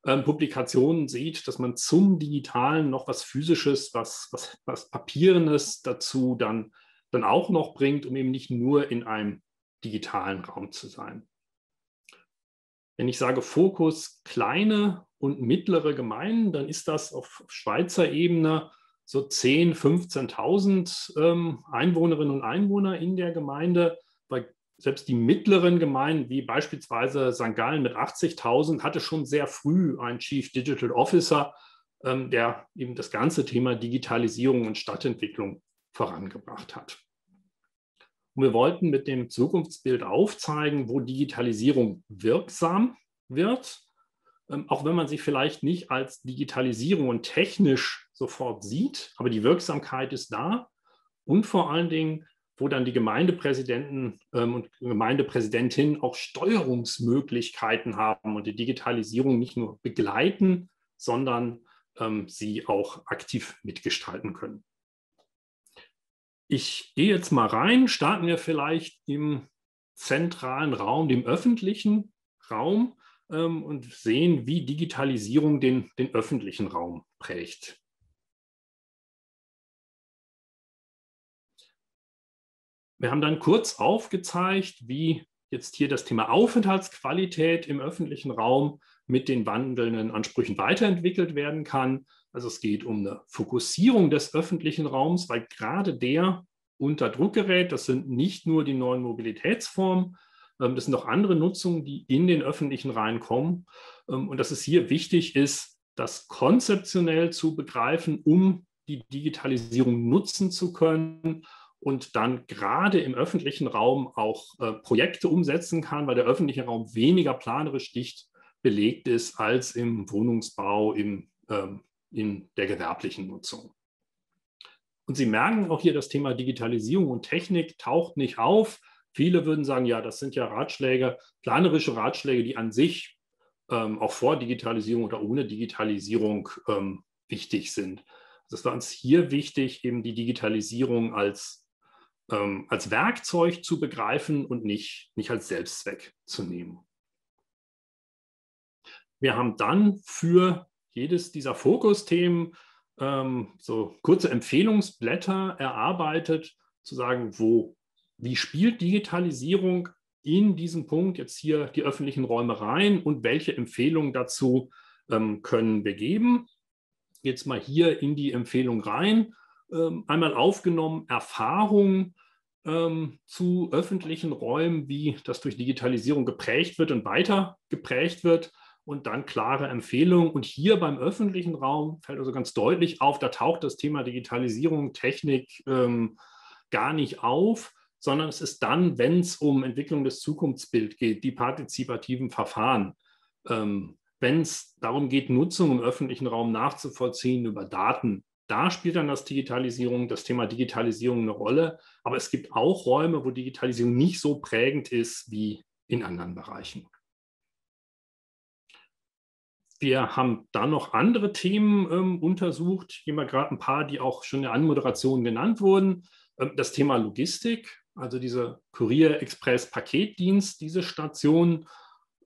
ähm, Publikationen sieht, dass man zum Digitalen noch was Physisches, was, was, was Papierenes dazu dann, dann auch noch bringt, um eben nicht nur in einem digitalen Raum zu sein. Wenn ich sage Fokus kleine und mittlere Gemeinden, dann ist das auf Schweizer Ebene so 10.000, 15.000 ähm, Einwohnerinnen und Einwohner in der Gemeinde. Bei selbst die mittleren Gemeinden, wie beispielsweise St. Gallen mit 80.000, hatte schon sehr früh einen Chief Digital Officer, ähm, der eben das ganze Thema Digitalisierung und Stadtentwicklung vorangebracht hat. Und wir wollten mit dem Zukunftsbild aufzeigen, wo Digitalisierung wirksam wird, ähm, auch wenn man sie vielleicht nicht als Digitalisierung und technisch sofort sieht, aber die Wirksamkeit ist da. Und vor allen Dingen, wo dann die Gemeindepräsidenten ähm, und Gemeindepräsidentinnen auch Steuerungsmöglichkeiten haben und die Digitalisierung nicht nur begleiten, sondern ähm, sie auch aktiv mitgestalten können ich gehe jetzt mal rein, starten wir vielleicht im zentralen Raum, dem öffentlichen Raum ähm, und sehen, wie Digitalisierung den, den öffentlichen Raum prägt. Wir haben dann kurz aufgezeigt, wie jetzt hier das Thema Aufenthaltsqualität im öffentlichen Raum mit den wandelnden Ansprüchen weiterentwickelt werden kann also es geht um eine Fokussierung des öffentlichen Raums, weil gerade der unter Druck gerät. Das sind nicht nur die neuen Mobilitätsformen, ähm, das sind auch andere Nutzungen, die in den öffentlichen Reihen kommen. Ähm, und dass es hier wichtig ist, das konzeptionell zu begreifen, um die Digitalisierung nutzen zu können und dann gerade im öffentlichen Raum auch äh, Projekte umsetzen kann, weil der öffentliche Raum weniger planerisch dicht belegt ist als im Wohnungsbau, im, ähm, in der gewerblichen Nutzung. Und Sie merken auch hier, das Thema Digitalisierung und Technik taucht nicht auf. Viele würden sagen, ja, das sind ja Ratschläge, planerische Ratschläge, die an sich ähm, auch vor Digitalisierung oder ohne Digitalisierung ähm, wichtig sind. Also es war uns hier wichtig, eben die Digitalisierung als, ähm, als Werkzeug zu begreifen und nicht, nicht als Selbstzweck zu nehmen. Wir haben dann für jedes dieser Fokusthemen ähm, so kurze Empfehlungsblätter erarbeitet, zu sagen, wo, wie spielt Digitalisierung in diesem Punkt jetzt hier die öffentlichen Räume rein und welche Empfehlungen dazu ähm, können wir geben. Jetzt mal hier in die Empfehlung rein. Ähm, einmal aufgenommen Erfahrungen ähm, zu öffentlichen Räumen, wie das durch Digitalisierung geprägt wird und weiter geprägt wird und dann klare Empfehlungen. Und hier beim öffentlichen Raum fällt also ganz deutlich auf, da taucht das Thema Digitalisierung, Technik ähm, gar nicht auf, sondern es ist dann, wenn es um Entwicklung des Zukunftsbilds geht, die partizipativen Verfahren, ähm, wenn es darum geht, Nutzung im öffentlichen Raum nachzuvollziehen über Daten, da spielt dann das Digitalisierung, das Thema Digitalisierung eine Rolle. Aber es gibt auch Räume, wo Digitalisierung nicht so prägend ist wie in anderen Bereichen. Wir haben dann noch andere Themen ähm, untersucht. Hier mal gerade ein paar, die auch schon in der Anmoderation genannt wurden. Ähm, das Thema Logistik, also diese Kurier Express Paketdienst, diese Station,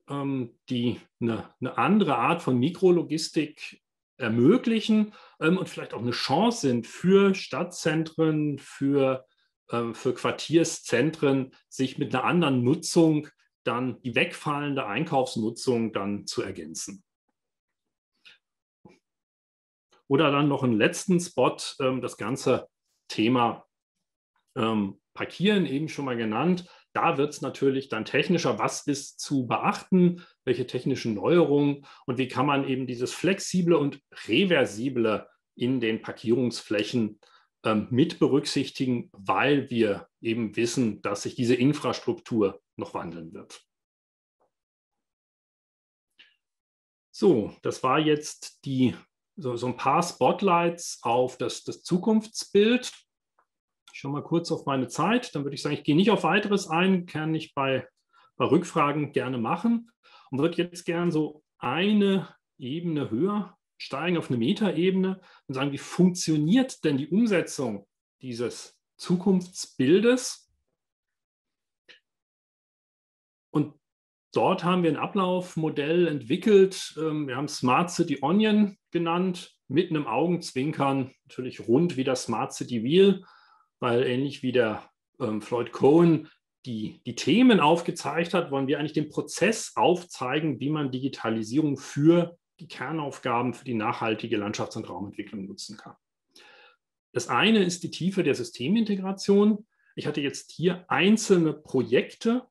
ähm, die eine, eine, andere Art von Mikrologistik ermöglichen ähm, und vielleicht auch eine Chance sind für Stadtzentren, für, ähm, für Quartierszentren, sich mit einer anderen Nutzung dann die wegfallende Einkaufsnutzung dann zu ergänzen. Oder dann noch einen letzten Spot, ähm, das ganze Thema ähm, Parkieren eben schon mal genannt. Da wird es natürlich dann technischer. Was ist zu beachten? Welche technischen Neuerungen? Und wie kann man eben dieses Flexible und Reversible in den Parkierungsflächen ähm, mit berücksichtigen, weil wir eben wissen, dass sich diese Infrastruktur noch wandeln wird. So, das war jetzt die so, so ein paar Spotlights auf das, das Zukunftsbild. Ich schaue mal kurz auf meine Zeit, dann würde ich sagen, ich gehe nicht auf weiteres ein, kann ich bei, bei Rückfragen gerne machen und würde jetzt gerne so eine Ebene höher steigen auf eine Metaebene und sagen, wie funktioniert denn die Umsetzung dieses Zukunftsbildes? Dort haben wir ein Ablaufmodell entwickelt. Ähm, wir haben Smart City Onion genannt, mit einem Augenzwinkern, natürlich rund wie das Smart City Wheel, weil ähnlich wie der ähm, Floyd Cohen die, die Themen aufgezeigt hat, wollen wir eigentlich den Prozess aufzeigen, wie man Digitalisierung für die Kernaufgaben für die nachhaltige Landschafts- und Raumentwicklung nutzen kann. Das eine ist die Tiefe der Systemintegration. Ich hatte jetzt hier einzelne Projekte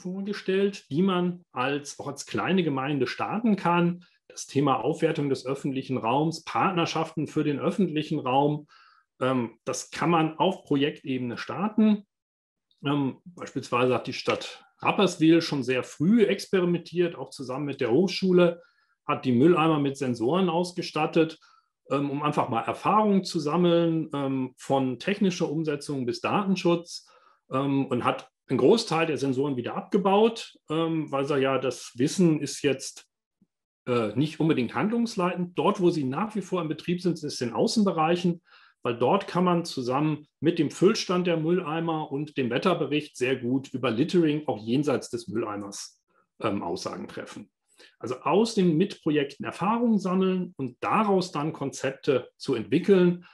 vorgestellt, die man als, auch als kleine Gemeinde starten kann. Das Thema Aufwertung des öffentlichen Raums, Partnerschaften für den öffentlichen Raum, ähm, das kann man auf Projektebene starten. Ähm, beispielsweise hat die Stadt Rapperswil schon sehr früh experimentiert, auch zusammen mit der Hochschule, hat die Mülleimer mit Sensoren ausgestattet, ähm, um einfach mal Erfahrungen zu sammeln ähm, von technischer Umsetzung bis Datenschutz ähm, und hat einen Großteil der Sensoren wieder abgebaut, ähm, weil sie ja das Wissen ist jetzt äh, nicht unbedingt handlungsleitend. Dort, wo sie nach wie vor im Betrieb sind, ist in Außenbereichen, weil dort kann man zusammen mit dem Füllstand der Mülleimer und dem Wetterbericht sehr gut über Littering auch jenseits des Mülleimers ähm, Aussagen treffen. Also aus den Mitprojekten Erfahrungen sammeln und daraus dann Konzepte zu entwickeln,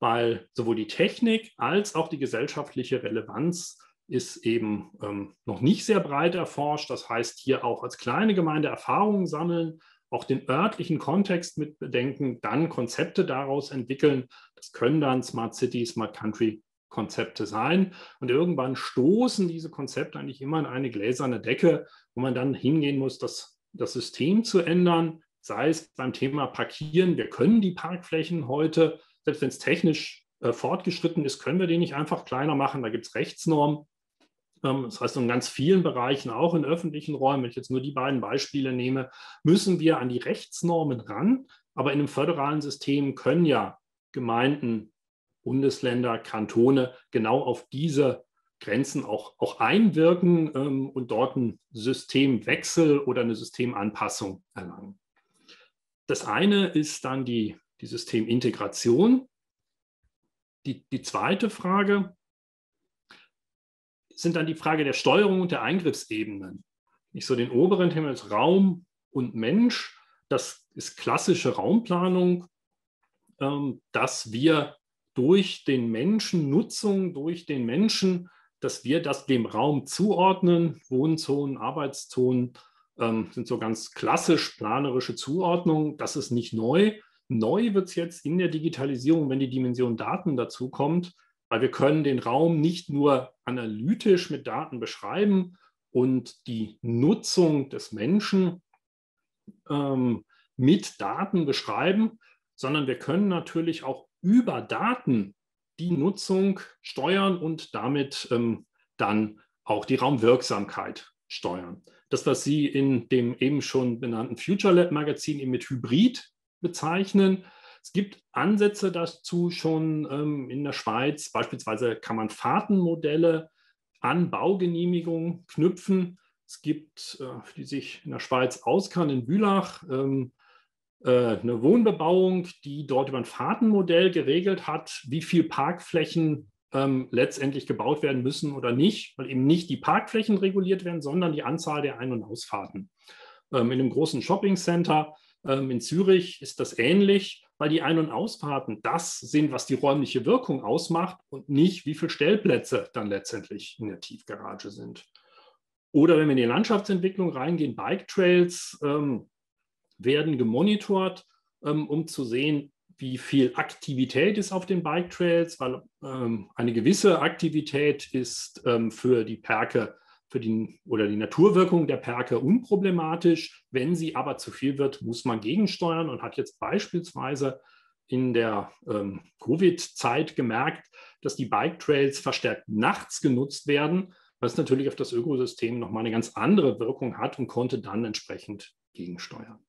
weil sowohl die Technik als auch die gesellschaftliche Relevanz ist eben ähm, noch nicht sehr breit erforscht. Das heißt, hier auch als kleine Gemeinde Erfahrungen sammeln, auch den örtlichen Kontext mit bedenken, dann Konzepte daraus entwickeln. Das können dann Smart City, Smart Country Konzepte sein. Und irgendwann stoßen diese Konzepte eigentlich immer in eine gläserne Decke, wo man dann hingehen muss, das, das System zu ändern, sei es beim Thema Parkieren. Wir können die Parkflächen heute, selbst wenn es technisch äh, fortgeschritten ist, können wir die nicht einfach kleiner machen. Da gibt es Rechtsnormen. Ähm, das heißt, in ganz vielen Bereichen, auch in öffentlichen Räumen, wenn ich jetzt nur die beiden Beispiele nehme, müssen wir an die Rechtsnormen ran. Aber in einem föderalen System können ja Gemeinden, Bundesländer, Kantone genau auf diese Grenzen auch, auch einwirken ähm, und dort einen Systemwechsel oder eine Systemanpassung erlangen. Das eine ist dann die, die Systemintegration. Die, die zweite Frage sind dann die Frage der Steuerung und der Eingriffsebenen. Nicht so den oberen Thema ist Raum und Mensch. Das ist klassische Raumplanung, ähm, dass wir durch den Menschen, Nutzung durch den Menschen, dass wir das dem Raum zuordnen. Wohnzonen, Arbeitszonen ähm, sind so ganz klassisch planerische Zuordnungen. Das ist nicht neu. Neu wird es jetzt in der Digitalisierung, wenn die Dimension Daten dazu kommt, weil wir können den Raum nicht nur analytisch mit Daten beschreiben und die Nutzung des Menschen ähm, mit Daten beschreiben, sondern wir können natürlich auch über Daten die Nutzung steuern und damit ähm, dann auch die Raumwirksamkeit steuern. Das, was Sie in dem eben schon benannten Future Lab Magazin eben mit Hybrid bezeichnen, es gibt Ansätze dazu schon ähm, in der Schweiz. Beispielsweise kann man Fahrtenmodelle an Baugenehmigungen knüpfen. Es gibt, äh, die sich in der Schweiz auskennen, in Bülach, ähm, äh, eine Wohnbebauung, die dort über ein Fahrtenmodell geregelt hat, wie viel Parkflächen ähm, letztendlich gebaut werden müssen oder nicht, weil eben nicht die Parkflächen reguliert werden, sondern die Anzahl der Ein- und Ausfahrten. Ähm, in einem großen Shoppingcenter in Zürich ist das ähnlich weil die Ein- und Ausfahrten das sind, was die räumliche Wirkung ausmacht und nicht, wie viele Stellplätze dann letztendlich in der Tiefgarage sind. Oder wenn wir in die Landschaftsentwicklung reingehen, Bike Trails ähm, werden gemonitort, ähm, um zu sehen, wie viel Aktivität ist auf den Bike Trails, weil ähm, eine gewisse Aktivität ist ähm, für die Perke für die oder die Naturwirkung der Perke unproblematisch. Wenn sie aber zu viel wird, muss man gegensteuern und hat jetzt beispielsweise in der ähm, Covid-Zeit gemerkt, dass die Bike Trails verstärkt nachts genutzt werden, was natürlich auf das Ökosystem nochmal eine ganz andere Wirkung hat und konnte dann entsprechend gegensteuern.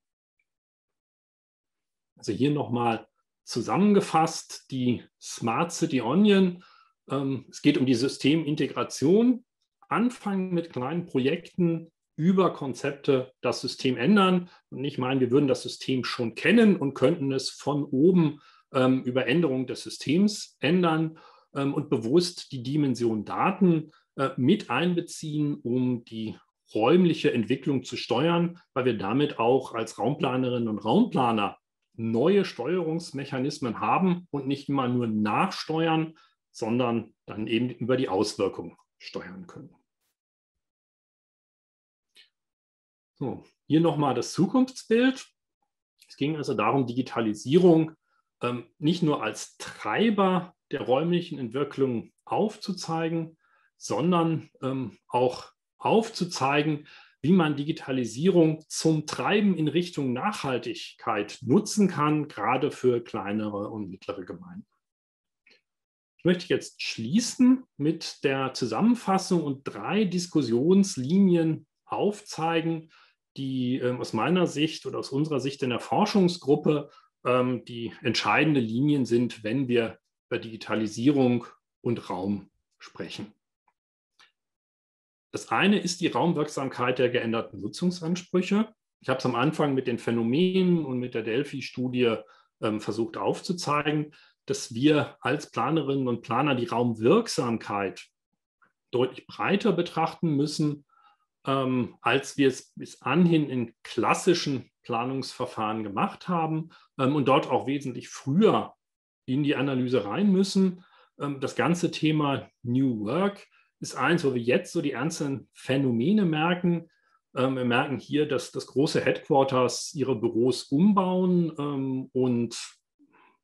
Also hier nochmal zusammengefasst die Smart City Onion. Ähm, es geht um die Systemintegration anfangen mit kleinen Projekten über Konzepte das System ändern. Und nicht meinen, wir würden das System schon kennen und könnten es von oben ähm, über Änderung des Systems ändern ähm, und bewusst die Dimension Daten äh, mit einbeziehen, um die räumliche Entwicklung zu steuern, weil wir damit auch als Raumplanerinnen und Raumplaner neue Steuerungsmechanismen haben und nicht immer nur nachsteuern, sondern dann eben über die Auswirkungen steuern können. So, hier nochmal das Zukunftsbild. Es ging also darum, Digitalisierung ähm, nicht nur als Treiber der räumlichen Entwicklung aufzuzeigen, sondern ähm, auch aufzuzeigen, wie man Digitalisierung zum Treiben in Richtung Nachhaltigkeit nutzen kann, gerade für kleinere und mittlere Gemeinden. Ich möchte jetzt schließen mit der Zusammenfassung und drei Diskussionslinien aufzeigen, die ähm, aus meiner Sicht oder aus unserer Sicht in der Forschungsgruppe ähm, die entscheidende Linien sind, wenn wir über Digitalisierung und Raum sprechen. Das eine ist die Raumwirksamkeit der geänderten Nutzungsansprüche. Ich habe es am Anfang mit den Phänomenen und mit der Delphi-Studie ähm, versucht aufzuzeigen, dass wir als Planerinnen und Planer die Raumwirksamkeit deutlich breiter betrachten müssen ähm, als wir es bis anhin in klassischen Planungsverfahren gemacht haben ähm, und dort auch wesentlich früher in die Analyse rein müssen. Ähm, das ganze Thema New Work ist eins, wo wir jetzt so die ernsten Phänomene merken. Ähm, wir merken hier, dass das große Headquarters ihre Büros umbauen ähm, und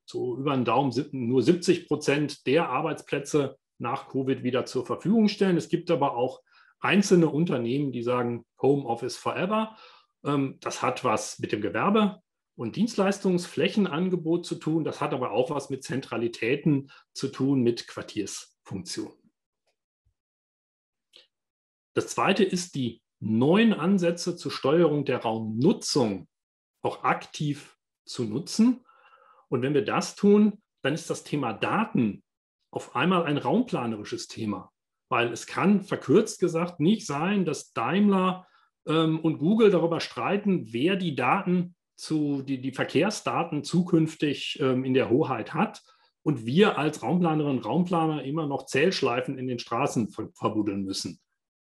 so über den Daumen nur 70 Prozent der Arbeitsplätze nach Covid wieder zur Verfügung stellen. Es gibt aber auch einzelne Unternehmen, die sagen Homeoffice forever. Ähm, das hat was mit dem Gewerbe und Dienstleistungsflächenangebot zu tun. Das hat aber auch was mit Zentralitäten zu tun, mit Quartiersfunktionen. Das zweite ist die neuen Ansätze zur Steuerung der Raumnutzung auch aktiv zu nutzen. Und wenn wir das tun, dann ist das Thema Daten auf einmal ein raumplanerisches Thema, weil es kann verkürzt gesagt nicht sein, dass Daimler ähm, und Google darüber streiten, wer die Daten zu, die, die Verkehrsdaten zukünftig ähm, in der Hoheit hat. Und wir als Raumplanerinnen und Raumplaner immer noch Zählschleifen in den Straßen ver verbuddeln müssen.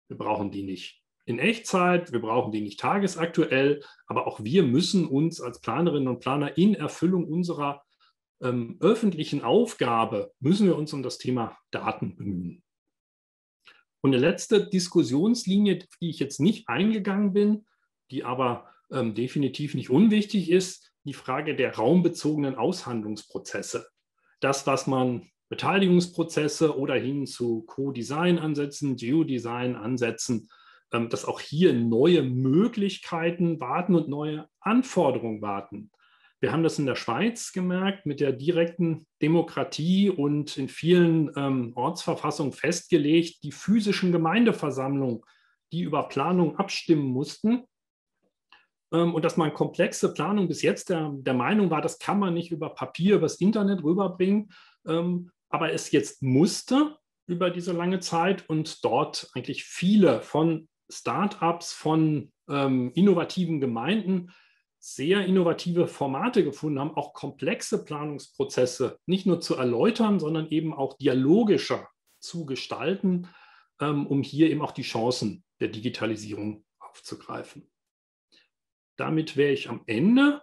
Wir brauchen die nicht in Echtzeit, wir brauchen die nicht tagesaktuell, aber auch wir müssen uns als Planerinnen und Planer in Erfüllung unserer ähm, öffentlichen Aufgabe, müssen wir uns um das Thema Daten bemühen. Und eine letzte Diskussionslinie, die ich jetzt nicht eingegangen bin, die aber ähm, definitiv nicht unwichtig ist, die Frage der raumbezogenen Aushandlungsprozesse. Das, was man Beteiligungsprozesse oder hin zu Co-Design-Ansätzen, Geodesign-Ansätzen dass auch hier neue Möglichkeiten warten und neue Anforderungen warten. Wir haben das in der Schweiz gemerkt mit der direkten Demokratie und in vielen ähm, Ortsverfassungen festgelegt, die physischen Gemeindeversammlungen, die über Planung abstimmen mussten. Ähm, und dass man komplexe Planung bis jetzt der, der Meinung war, das kann man nicht über Papier, übers Internet rüberbringen. Ähm, aber es jetzt musste über diese lange Zeit und dort eigentlich viele von Startups, von ähm, innovativen Gemeinden sehr innovative Formate gefunden haben, auch komplexe Planungsprozesse nicht nur zu erläutern, sondern eben auch dialogischer zu gestalten, ähm, um hier eben auch die Chancen der Digitalisierung aufzugreifen. Damit wäre ich am Ende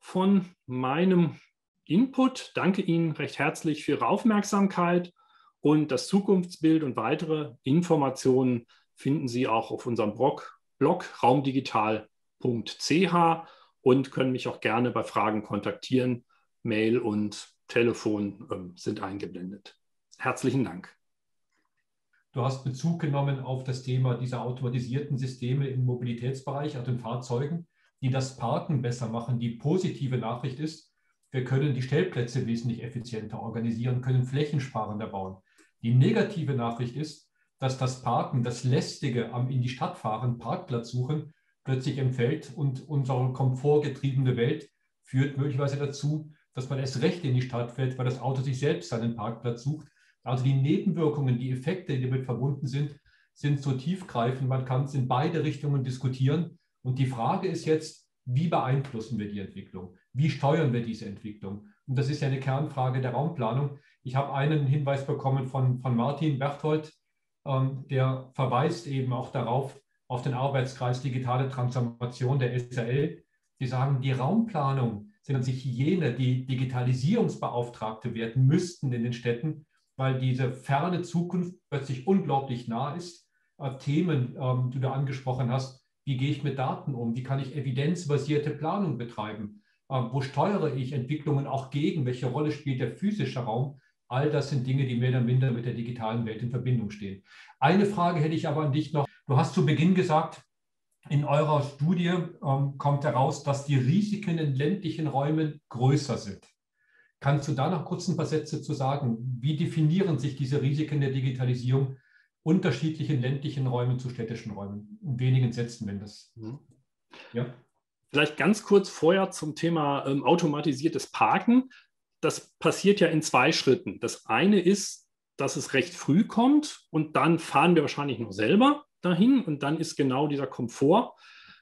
von meinem Input. Danke Ihnen recht herzlich für Ihre Aufmerksamkeit und das Zukunftsbild und weitere Informationen finden Sie auch auf unserem Blog, Blog raumdigital.ch und können mich auch gerne bei Fragen kontaktieren. Mail und Telefon ähm, sind eingeblendet. Herzlichen Dank. Du hast Bezug genommen auf das Thema dieser automatisierten Systeme im Mobilitätsbereich, also in Fahrzeugen, die das Parken besser machen. Die positive Nachricht ist, wir können die Stellplätze wesentlich effizienter organisieren, können flächensparender bauen. Die negative Nachricht ist, dass das Parken, das Lästige am in die Stadt fahren, Parkplatz suchen, plötzlich entfällt und unsere komfortgetriebene Welt führt möglicherweise dazu, dass man erst recht in die Stadt fährt, weil das Auto sich selbst seinen Parkplatz sucht. Also die Nebenwirkungen, die Effekte, die damit verbunden sind, sind so tiefgreifend. Man kann es in beide Richtungen diskutieren. Und die Frage ist jetzt, wie beeinflussen wir die Entwicklung? Wie steuern wir diese Entwicklung? Und das ist ja eine Kernfrage der Raumplanung. Ich habe einen Hinweis bekommen von, von Martin Berthold, der verweist eben auch darauf, auf den Arbeitskreis Digitale Transformation der SRL. Die sagen, die Raumplanung sind an sich jene, die Digitalisierungsbeauftragte werden müssten in den Städten, weil diese ferne Zukunft plötzlich unglaublich nah ist. Äh, Themen, ähm, die du angesprochen hast, wie gehe ich mit Daten um? Wie kann ich evidenzbasierte Planung betreiben? Äh, wo steuere ich Entwicklungen auch gegen? Welche Rolle spielt der physische Raum? All das sind Dinge, die mehr oder minder mit der digitalen Welt in Verbindung stehen. Eine Frage hätte ich aber an dich noch. Du hast zu Beginn gesagt, in eurer Studie ähm, kommt heraus, dass die Risiken in ländlichen Räumen größer sind. Kannst du da noch kurz ein paar Sätze zu sagen? Wie definieren sich diese Risiken der Digitalisierung unterschiedlichen ländlichen Räumen zu städtischen Räumen? In wenigen Sätzen, wenn das. Mhm. Ja. Vielleicht ganz kurz vorher zum Thema ähm, automatisiertes Parken das passiert ja in zwei Schritten. Das eine ist, dass es recht früh kommt und dann fahren wir wahrscheinlich noch selber dahin und dann ist genau dieser Komfort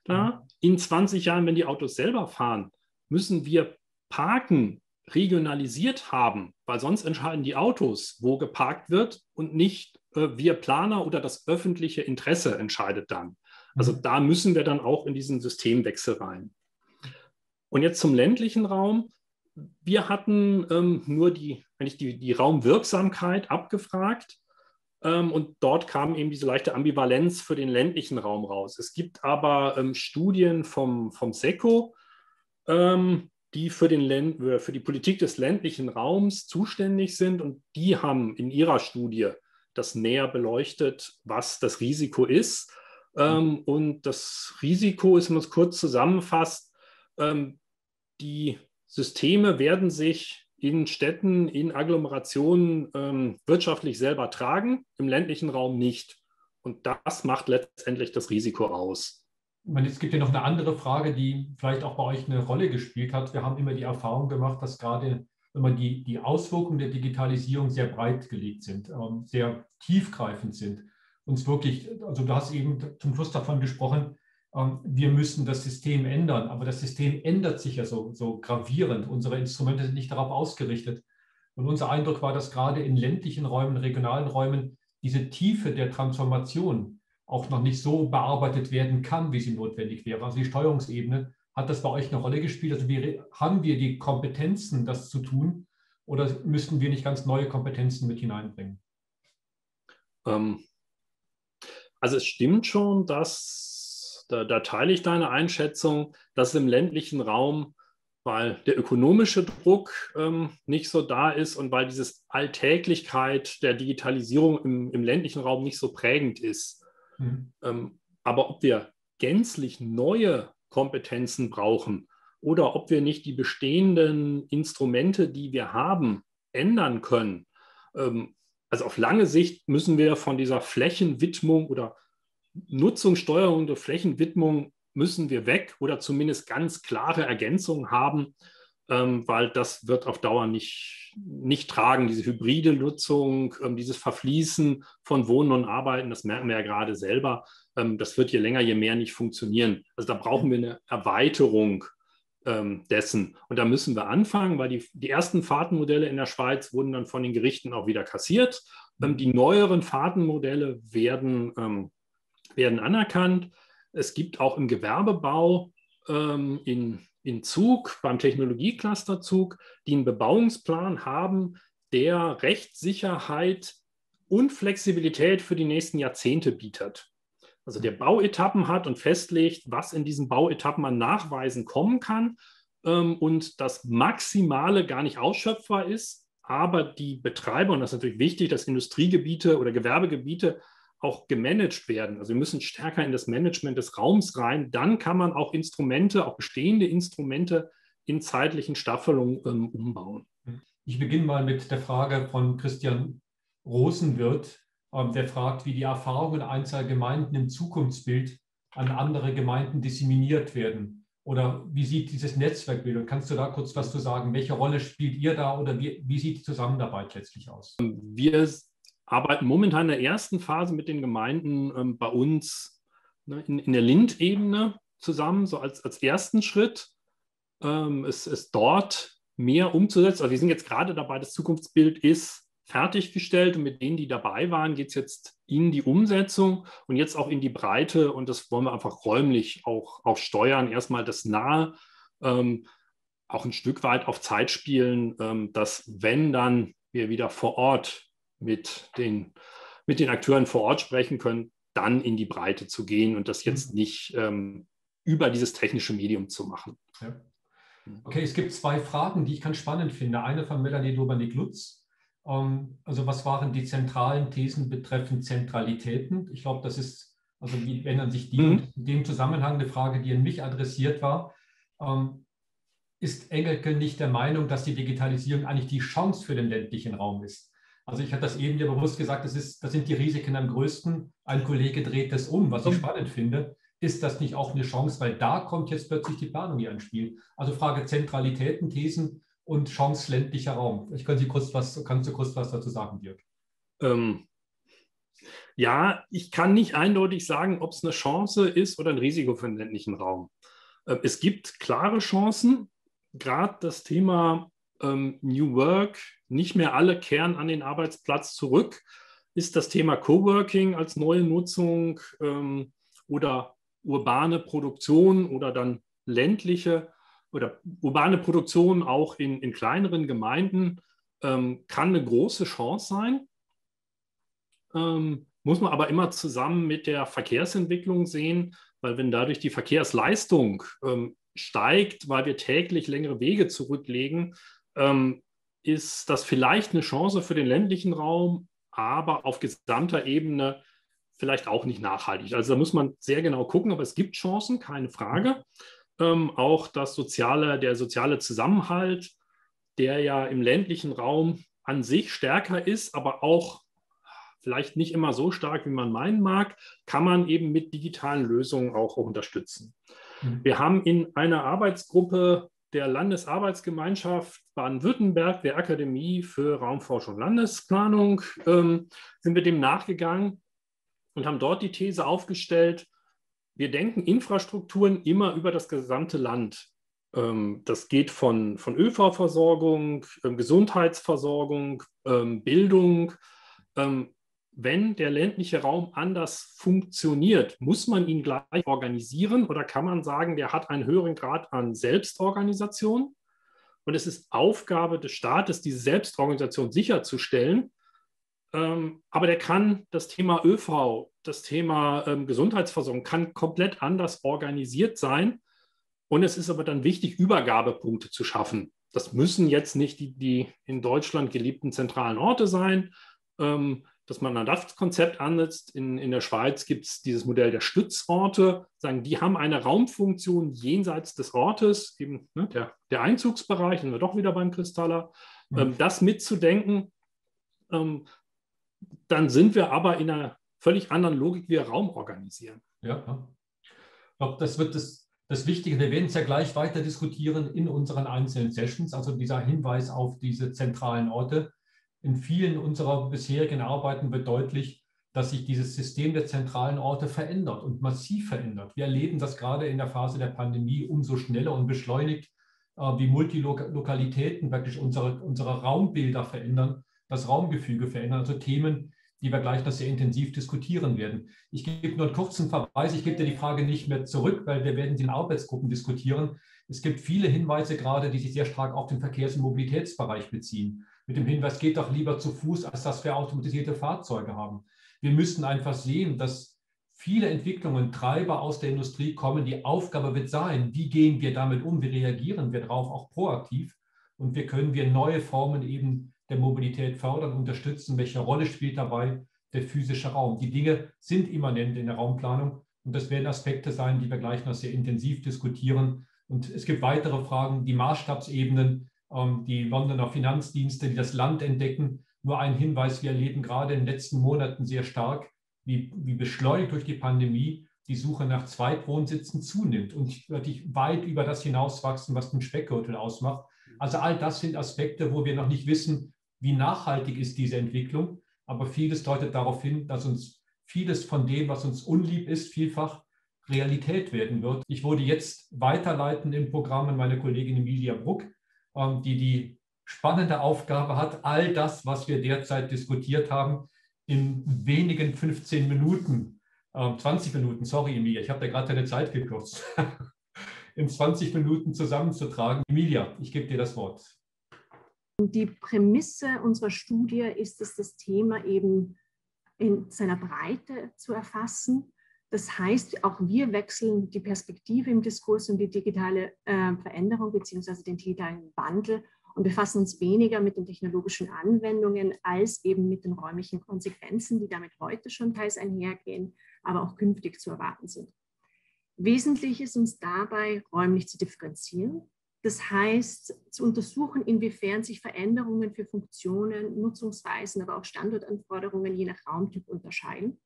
da. Mhm. In 20 Jahren, wenn die Autos selber fahren, müssen wir Parken regionalisiert haben, weil sonst entscheiden die Autos, wo geparkt wird und nicht äh, wir Planer oder das öffentliche Interesse entscheidet dann. Also mhm. da müssen wir dann auch in diesen Systemwechsel rein. Und jetzt zum ländlichen Raum wir hatten ähm, nur die, eigentlich die, die Raumwirksamkeit abgefragt ähm, und dort kam eben diese leichte Ambivalenz für den ländlichen Raum raus. Es gibt aber ähm, Studien vom, vom SECO, ähm, die für, den Länd für die Politik des ländlichen Raums zuständig sind und die haben in ihrer Studie das näher beleuchtet, was das Risiko ist. Ähm, und das Risiko ist, wenn man es kurz zusammenfasst, ähm, die Systeme werden sich in Städten, in Agglomerationen ähm, wirtschaftlich selber tragen, im ländlichen Raum nicht. Und das macht letztendlich das Risiko aus. es gibt ja noch eine andere Frage, die vielleicht auch bei euch eine Rolle gespielt hat. Wir haben immer die Erfahrung gemacht, dass gerade immer die, die Auswirkungen der Digitalisierung sehr breit gelegt sind, ähm, sehr tiefgreifend sind. Uns wirklich, also du hast eben zum Schluss davon gesprochen, wir müssen das System ändern. Aber das System ändert sich ja so, so gravierend. Unsere Instrumente sind nicht darauf ausgerichtet. Und unser Eindruck war, dass gerade in ländlichen Räumen, regionalen Räumen diese Tiefe der Transformation auch noch nicht so bearbeitet werden kann, wie sie notwendig wäre. Also die Steuerungsebene, hat das bei euch eine Rolle gespielt? Also wie, haben wir die Kompetenzen, das zu tun? Oder müssten wir nicht ganz neue Kompetenzen mit hineinbringen? Ähm, also es stimmt schon, dass da, da teile ich deine Einschätzung, dass im ländlichen Raum, weil der ökonomische Druck ähm, nicht so da ist und weil diese Alltäglichkeit der Digitalisierung im, im ländlichen Raum nicht so prägend ist. Mhm. Ähm, aber ob wir gänzlich neue Kompetenzen brauchen oder ob wir nicht die bestehenden Instrumente, die wir haben, ändern können. Ähm, also auf lange Sicht müssen wir von dieser Flächenwidmung oder Nutzungssteuerung der Flächenwidmung müssen wir weg oder zumindest ganz klare Ergänzungen haben, ähm, weil das wird auf Dauer nicht, nicht tragen. Diese hybride Nutzung, ähm, dieses Verfließen von Wohnen und Arbeiten, das merken wir ja gerade selber, ähm, das wird je länger, je mehr nicht funktionieren. Also da brauchen wir eine Erweiterung ähm, dessen. Und da müssen wir anfangen, weil die, die ersten Fahrtenmodelle in der Schweiz wurden dann von den Gerichten auch wieder kassiert. Ähm, die neueren Fahrtenmodelle werden ähm, werden anerkannt. Es gibt auch im Gewerbebau ähm, in, in Zug, beim Technologieclusterzug, die einen Bebauungsplan haben, der Rechtssicherheit und Flexibilität für die nächsten Jahrzehnte bietet. Also der Bauetappen hat und festlegt, was in diesen Bauetappen an Nachweisen kommen kann ähm, und das Maximale gar nicht ausschöpfbar ist, aber die Betreiber, und das ist natürlich wichtig, dass Industriegebiete oder Gewerbegebiete auch gemanagt werden. Also wir müssen stärker in das Management des Raums rein. Dann kann man auch Instrumente, auch bestehende Instrumente in zeitlichen Staffelungen ähm, umbauen. Ich beginne mal mit der Frage von Christian Rosenwirt, ähm, der fragt, wie die Erfahrungen einzelner Gemeinden im Zukunftsbild an andere Gemeinden disseminiert werden. Oder wie sieht dieses Netzwerkbild? kannst du da kurz was zu sagen? Welche Rolle spielt ihr da oder wie, wie sieht die Zusammenarbeit letztlich aus? Wir arbeiten momentan in der ersten Phase mit den Gemeinden ähm, bei uns ne, in, in, der Lind-Ebene zusammen, so als, als ersten Schritt. Ähm, es ist dort mehr umzusetzen. Also wir sind jetzt gerade dabei, das Zukunftsbild ist fertiggestellt und mit denen, die dabei waren, geht es jetzt in die Umsetzung und jetzt auch in die Breite und das wollen wir einfach räumlich auch, auch steuern. Erstmal das Nahe, ähm, auch ein Stück weit auf Zeit spielen, ähm, dass wenn dann wir wieder vor Ort mit den, mit den Akteuren vor Ort sprechen können, dann in die Breite zu gehen und das jetzt mhm. nicht ähm, über dieses technische Medium zu machen. Ja. Mhm. Okay, es gibt zwei Fragen, die ich ganz spannend finde. Eine von Melanie Dobernik-Lutz. Ähm, also was waren die zentralen Thesen betreffend Zentralitäten? Ich glaube, das ist, also wie ändern sich die? Mhm. in dem Zusammenhang eine Frage, die an mich adressiert war. Ähm, ist Engelke nicht der Meinung, dass die Digitalisierung eigentlich die Chance für den ländlichen Raum ist? Also ich hatte das eben dir bewusst gesagt, das, ist, das sind die Risiken am größten. Ein Kollege dreht das um, was ich spannend finde. Ist das nicht auch eine Chance, weil da kommt jetzt plötzlich die Planung hier ins Spiel? Also Frage Zentralitäten, Thesen und Chance ländlicher Raum. Ich kann Sie kurz was, kannst du kurz was dazu sagen, Dirk? Ähm, ja, ich kann nicht eindeutig sagen, ob es eine Chance ist oder ein Risiko für den ländlichen Raum. Äh, es gibt klare Chancen. Gerade das Thema ähm, New Work, nicht mehr alle kehren an den Arbeitsplatz zurück. Ist das Thema Coworking als neue Nutzung ähm, oder urbane Produktion oder dann ländliche oder urbane Produktion auch in, in kleineren Gemeinden ähm, kann eine große Chance sein. Ähm, muss man aber immer zusammen mit der Verkehrsentwicklung sehen, weil wenn dadurch die Verkehrsleistung ähm, steigt, weil wir täglich längere Wege zurücklegen, ähm, ist das vielleicht eine Chance für den ländlichen Raum, aber auf gesamter Ebene vielleicht auch nicht nachhaltig. Also da muss man sehr genau gucken, aber es gibt Chancen, keine Frage. Ähm, auch das soziale, der soziale Zusammenhalt, der ja im ländlichen Raum an sich stärker ist, aber auch vielleicht nicht immer so stark, wie man meinen mag, kann man eben mit digitalen Lösungen auch, unterstützen. Mhm. Wir haben in einer Arbeitsgruppe der Landesarbeitsgemeinschaft Baden-Württemberg, der Akademie für Raumforschung und Landesplanung, ähm, sind wir dem nachgegangen und haben dort die These aufgestellt, wir denken Infrastrukturen immer über das gesamte Land. Ähm, das geht von, von ÖV-Versorgung, ähm, Gesundheitsversorgung, ähm, Bildung. Wenn der ländliche Raum anders funktioniert, muss man ihn gleich organisieren oder kann man sagen, der hat einen höheren Grad an Selbstorganisation? Und es ist Aufgabe des Staates, diese Selbstorganisation sicherzustellen. Ähm, aber der kann das Thema ÖV, das Thema ähm, Gesundheitsversorgung kann komplett anders organisiert sein. Und es ist aber dann wichtig, Übergabepunkte zu schaffen. Das müssen jetzt nicht die, die in Deutschland geliebten zentralen Orte sein. Ähm, dass man ein DAFT-Konzept ansetzt. In, in der Schweiz gibt es dieses Modell der Stützorte. Sagen, die haben eine Raumfunktion jenseits des Ortes, eben ne, der, der Einzugsbereich, sind wir doch wieder beim Kristaller. Mhm. Ähm, das mitzudenken, ähm, dann sind wir aber in einer völlig anderen Logik, wie wir Raum organisieren. Ja, ich glaube, das wird das, das Wichtige. Wir werden es ja gleich weiter diskutieren in unseren einzelnen Sessions. Also dieser Hinweis auf diese zentralen Orte in vielen unserer bisherigen Arbeiten wird deutlich, dass sich dieses System der zentralen Orte verändert und massiv verändert. Wir erleben das gerade in der Phase der Pandemie umso schneller und beschleunigt, äh, wie Multilokalitäten wirklich unsere, unsere Raumbilder verändern, das Raumgefüge verändern, also Themen, die wir gleich noch sehr intensiv diskutieren werden. Ich gebe nur einen kurzen Verweis, ich gebe dir die Frage nicht mehr zurück, weil wir werden sie in Arbeitsgruppen diskutieren. Es gibt viele Hinweise gerade, die sich sehr stark auf den Verkehrs- und Mobilitätsbereich beziehen mit dem Hinweis, geht doch lieber zu Fuß, als dass wir automatisierte Fahrzeuge haben. Wir müssten einfach sehen, dass viele Entwicklungen, Treiber aus der Industrie kommen. Die Aufgabe wird sein, wie gehen wir damit um, wie reagieren wir darauf, auch proaktiv und wie können wir neue Formen eben der Mobilität fördern, unterstützen, welche Rolle spielt dabei der physische Raum. Die Dinge sind immanent in der Raumplanung und das werden Aspekte sein, die wir gleich noch sehr intensiv diskutieren. Und es gibt weitere Fragen, die Maßstabsebenen, die Londoner Finanzdienste, die das Land entdecken. Nur ein Hinweis, wir erleben gerade in den letzten Monaten sehr stark, wie, wie beschleunigt durch die Pandemie die Suche nach Zweitwohnsitzen zunimmt und wirklich weit über das hinauswachsen, was den Speckgürtel ausmacht. Also all das sind Aspekte, wo wir noch nicht wissen, wie nachhaltig ist diese Entwicklung. Aber vieles deutet darauf hin, dass uns vieles von dem, was uns unlieb ist, vielfach Realität werden wird. Ich wurde jetzt weiterleiten im Programm an meine Kollegin Emilia Bruck, ähm, die die spannende Aufgabe hat, all das, was wir derzeit diskutiert haben, in wenigen 15 Minuten, 20 ähm, Minuten, sorry Emilia, ich habe da gerade deine Zeit gekürzt, in 20 Minuten zusammenzutragen. Emilia, ich gebe dir das Wort. Die Prämisse unserer Studie ist es, das Thema eben in seiner Breite zu erfassen das heißt, auch wir wechseln die Perspektive im Diskurs und die digitale äh, Veränderung beziehungsweise den digitalen Wandel und befassen uns weniger mit den technologischen Anwendungen als eben mit den räumlichen Konsequenzen, die damit heute schon teils einhergehen, aber auch künftig zu erwarten sind. Wesentlich ist uns dabei, räumlich zu differenzieren. Das heißt, zu untersuchen, inwiefern sich Veränderungen für Funktionen, Nutzungsweisen, aber auch Standortanforderungen je nach Raumtyp unterscheiden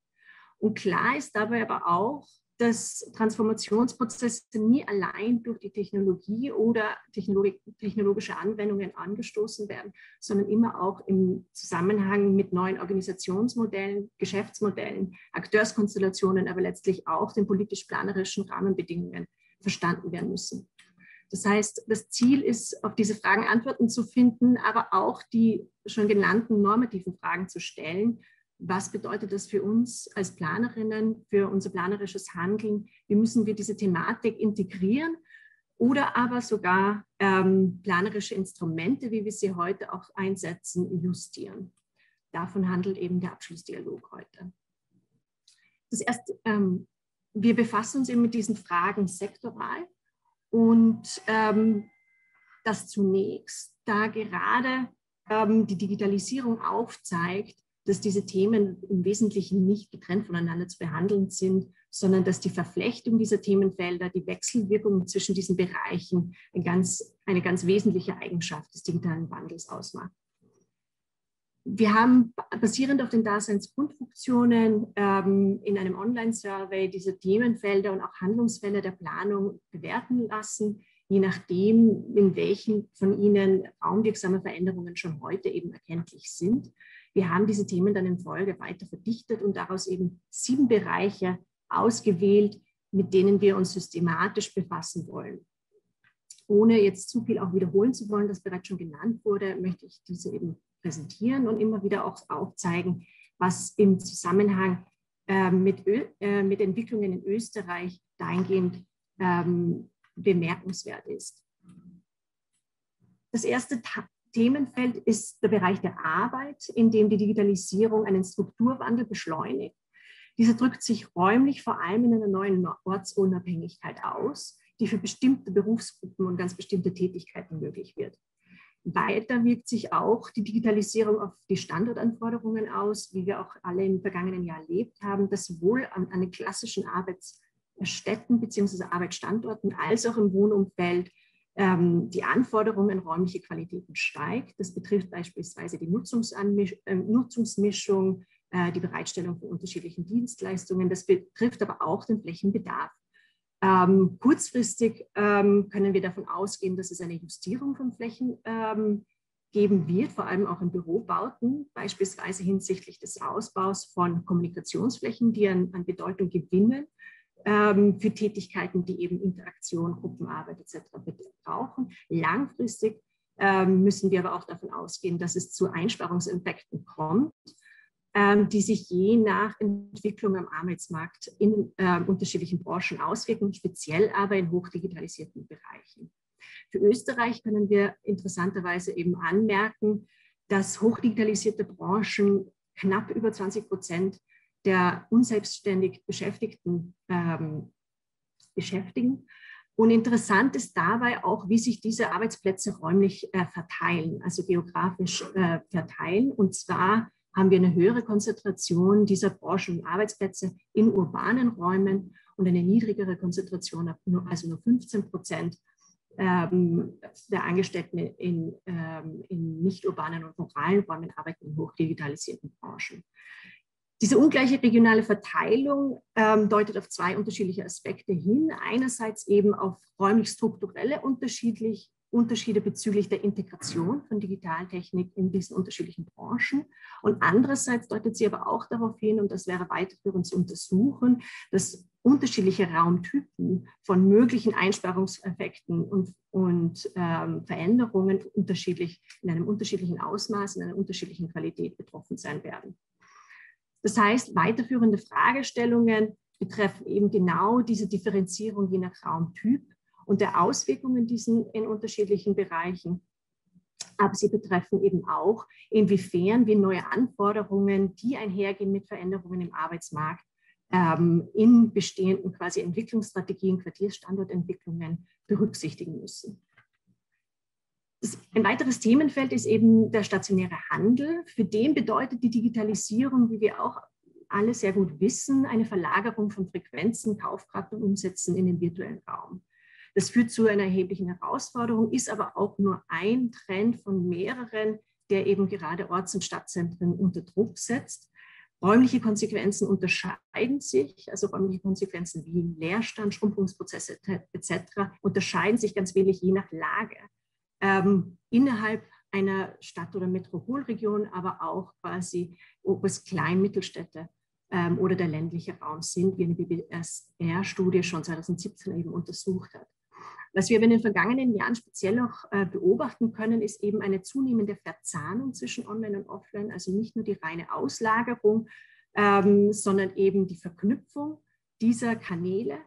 und klar ist dabei aber auch, dass Transformationsprozesse nie allein durch die Technologie oder technologische Anwendungen angestoßen werden, sondern immer auch im Zusammenhang mit neuen Organisationsmodellen, Geschäftsmodellen, Akteurskonstellationen, aber letztlich auch den politisch-planerischen Rahmenbedingungen verstanden werden müssen. Das heißt, das Ziel ist, auf diese Fragen Antworten zu finden, aber auch die schon genannten normativen Fragen zu stellen was bedeutet das für uns als Planerinnen, für unser planerisches Handeln? Wie müssen wir diese Thematik integrieren? oder aber sogar ähm, planerische Instrumente, wie wir sie heute auch einsetzen, justieren. Davon handelt eben der Abschlussdialog heute. Das erste, ähm, wir befassen uns eben mit diesen Fragen sektoral und ähm, das zunächst, da gerade ähm, die Digitalisierung aufzeigt, dass diese Themen im Wesentlichen nicht getrennt voneinander zu behandeln sind, sondern dass die Verflechtung dieser Themenfelder, die Wechselwirkung zwischen diesen Bereichen eine ganz, eine ganz wesentliche Eigenschaft des digitalen Wandels ausmacht. Wir haben basierend auf den Daseinsgrundfunktionen ähm, in einem Online-Survey diese Themenfelder und auch Handlungsfelder der Planung bewerten lassen, je nachdem, in welchen von ihnen raumwirksame Veränderungen schon heute eben erkenntlich sind. Wir haben diese Themen dann in Folge weiter verdichtet und daraus eben sieben Bereiche ausgewählt, mit denen wir uns systematisch befassen wollen. Ohne jetzt zu viel auch wiederholen zu wollen, das bereits schon genannt wurde, möchte ich diese eben präsentieren und immer wieder auch aufzeigen, was im Zusammenhang äh, mit, Ö äh, mit Entwicklungen in Österreich dahingehend ähm, bemerkenswert ist. Das erste Ta Themenfeld ist der Bereich der Arbeit, in dem die Digitalisierung einen Strukturwandel beschleunigt. Dieser drückt sich räumlich vor allem in einer neuen Ortsunabhängigkeit aus, die für bestimmte Berufsgruppen und ganz bestimmte Tätigkeiten möglich wird. Weiter wirkt sich auch die Digitalisierung auf die Standortanforderungen aus, wie wir auch alle im vergangenen Jahr erlebt haben, dass sowohl an, an den klassischen Arbeitsstätten bzw. Arbeitsstandorten als auch im Wohnumfeld die Anforderungen an räumliche Qualitäten steigt. Das betrifft beispielsweise die äh, Nutzungsmischung, äh, die Bereitstellung von unterschiedlichen Dienstleistungen. Das betrifft aber auch den Flächenbedarf. Ähm, kurzfristig ähm, können wir davon ausgehen, dass es eine Justierung von Flächen ähm, geben wird, vor allem auch in Bürobauten, beispielsweise hinsichtlich des Ausbaus von Kommunikationsflächen, die an, an Bedeutung gewinnen ähm, für Tätigkeiten, die eben Interaktion, Gruppenarbeit etc. brauchen. Langfristig ähm, müssen wir aber auch davon ausgehen, dass es zu Einsparungseffekten kommt ähm, die sich je nach Entwicklung am Arbeitsmarkt in unterschiedlichen Branchen auswirken, speziell aber in hochdigitalisierten Bereichen. Für Österreich können wir interessanterweise eben anmerken, dass hochdigitalisierte Branchen knapp über 20 Prozent der unselbstständig Beschäftigten ähm, beschäftigen. Und interessant ist dabei auch, wie sich diese Arbeitsplätze räumlich äh, verteilen, also geografisch äh, verteilen. Und zwar haben wir eine höhere Konzentration dieser Branchen und Arbeitsplätze in urbanen Räumen und eine niedrigere Konzentration, also nur 15 Prozent ähm, der Angestellten in, ähm, in nicht urbanen und ruralen Räumen arbeiten in hochdigitalisierten Branchen. Diese ungleiche regionale Verteilung ähm, deutet auf zwei unterschiedliche Aspekte hin. Einerseits eben auf räumlich-strukturelle Unterschiede bezüglich der Integration von Digitaltechnik in diesen unterschiedlichen Branchen. Und andererseits deutet sie aber auch darauf hin, und das wäre weiterführend zu untersuchen, dass unterschiedliche Raumtypen von möglichen Einsparungseffekten und, und ähm, Veränderungen unterschiedlich, in einem unterschiedlichen Ausmaß, in einer unterschiedlichen Qualität betroffen sein werden. Das heißt, weiterführende Fragestellungen betreffen eben genau diese Differenzierung je nach Raumtyp und der Auswirkungen diesen in unterschiedlichen Bereichen. Aber sie betreffen eben auch, inwiefern wir neue Anforderungen, die einhergehen mit Veränderungen im Arbeitsmarkt, ähm, in bestehenden quasi Entwicklungsstrategien, Quartierstandortentwicklungen berücksichtigen müssen. Ein weiteres Themenfeld ist eben der stationäre Handel. Für den bedeutet die Digitalisierung, wie wir auch alle sehr gut wissen, eine Verlagerung von Frequenzen, Kaufkraft und Umsätzen in den virtuellen Raum. Das führt zu einer erheblichen Herausforderung, ist aber auch nur ein Trend von mehreren, der eben gerade Orts- und Stadtzentren unter Druck setzt. Räumliche Konsequenzen unterscheiden sich, also räumliche Konsequenzen wie Leerstand, Schrumpfungsprozesse etc. unterscheiden sich ganz wenig je nach Lage. Ähm, innerhalb einer Stadt- oder Metropolregion, aber auch quasi, ob es Klein-, Mittelstädte ähm, oder der ländliche Raum sind, wie eine BBSR-Studie schon 2017 eben untersucht hat. Was wir in den vergangenen Jahren speziell auch äh, beobachten können, ist eben eine zunehmende Verzahnung zwischen Online und Offline, also nicht nur die reine Auslagerung, ähm, sondern eben die Verknüpfung dieser Kanäle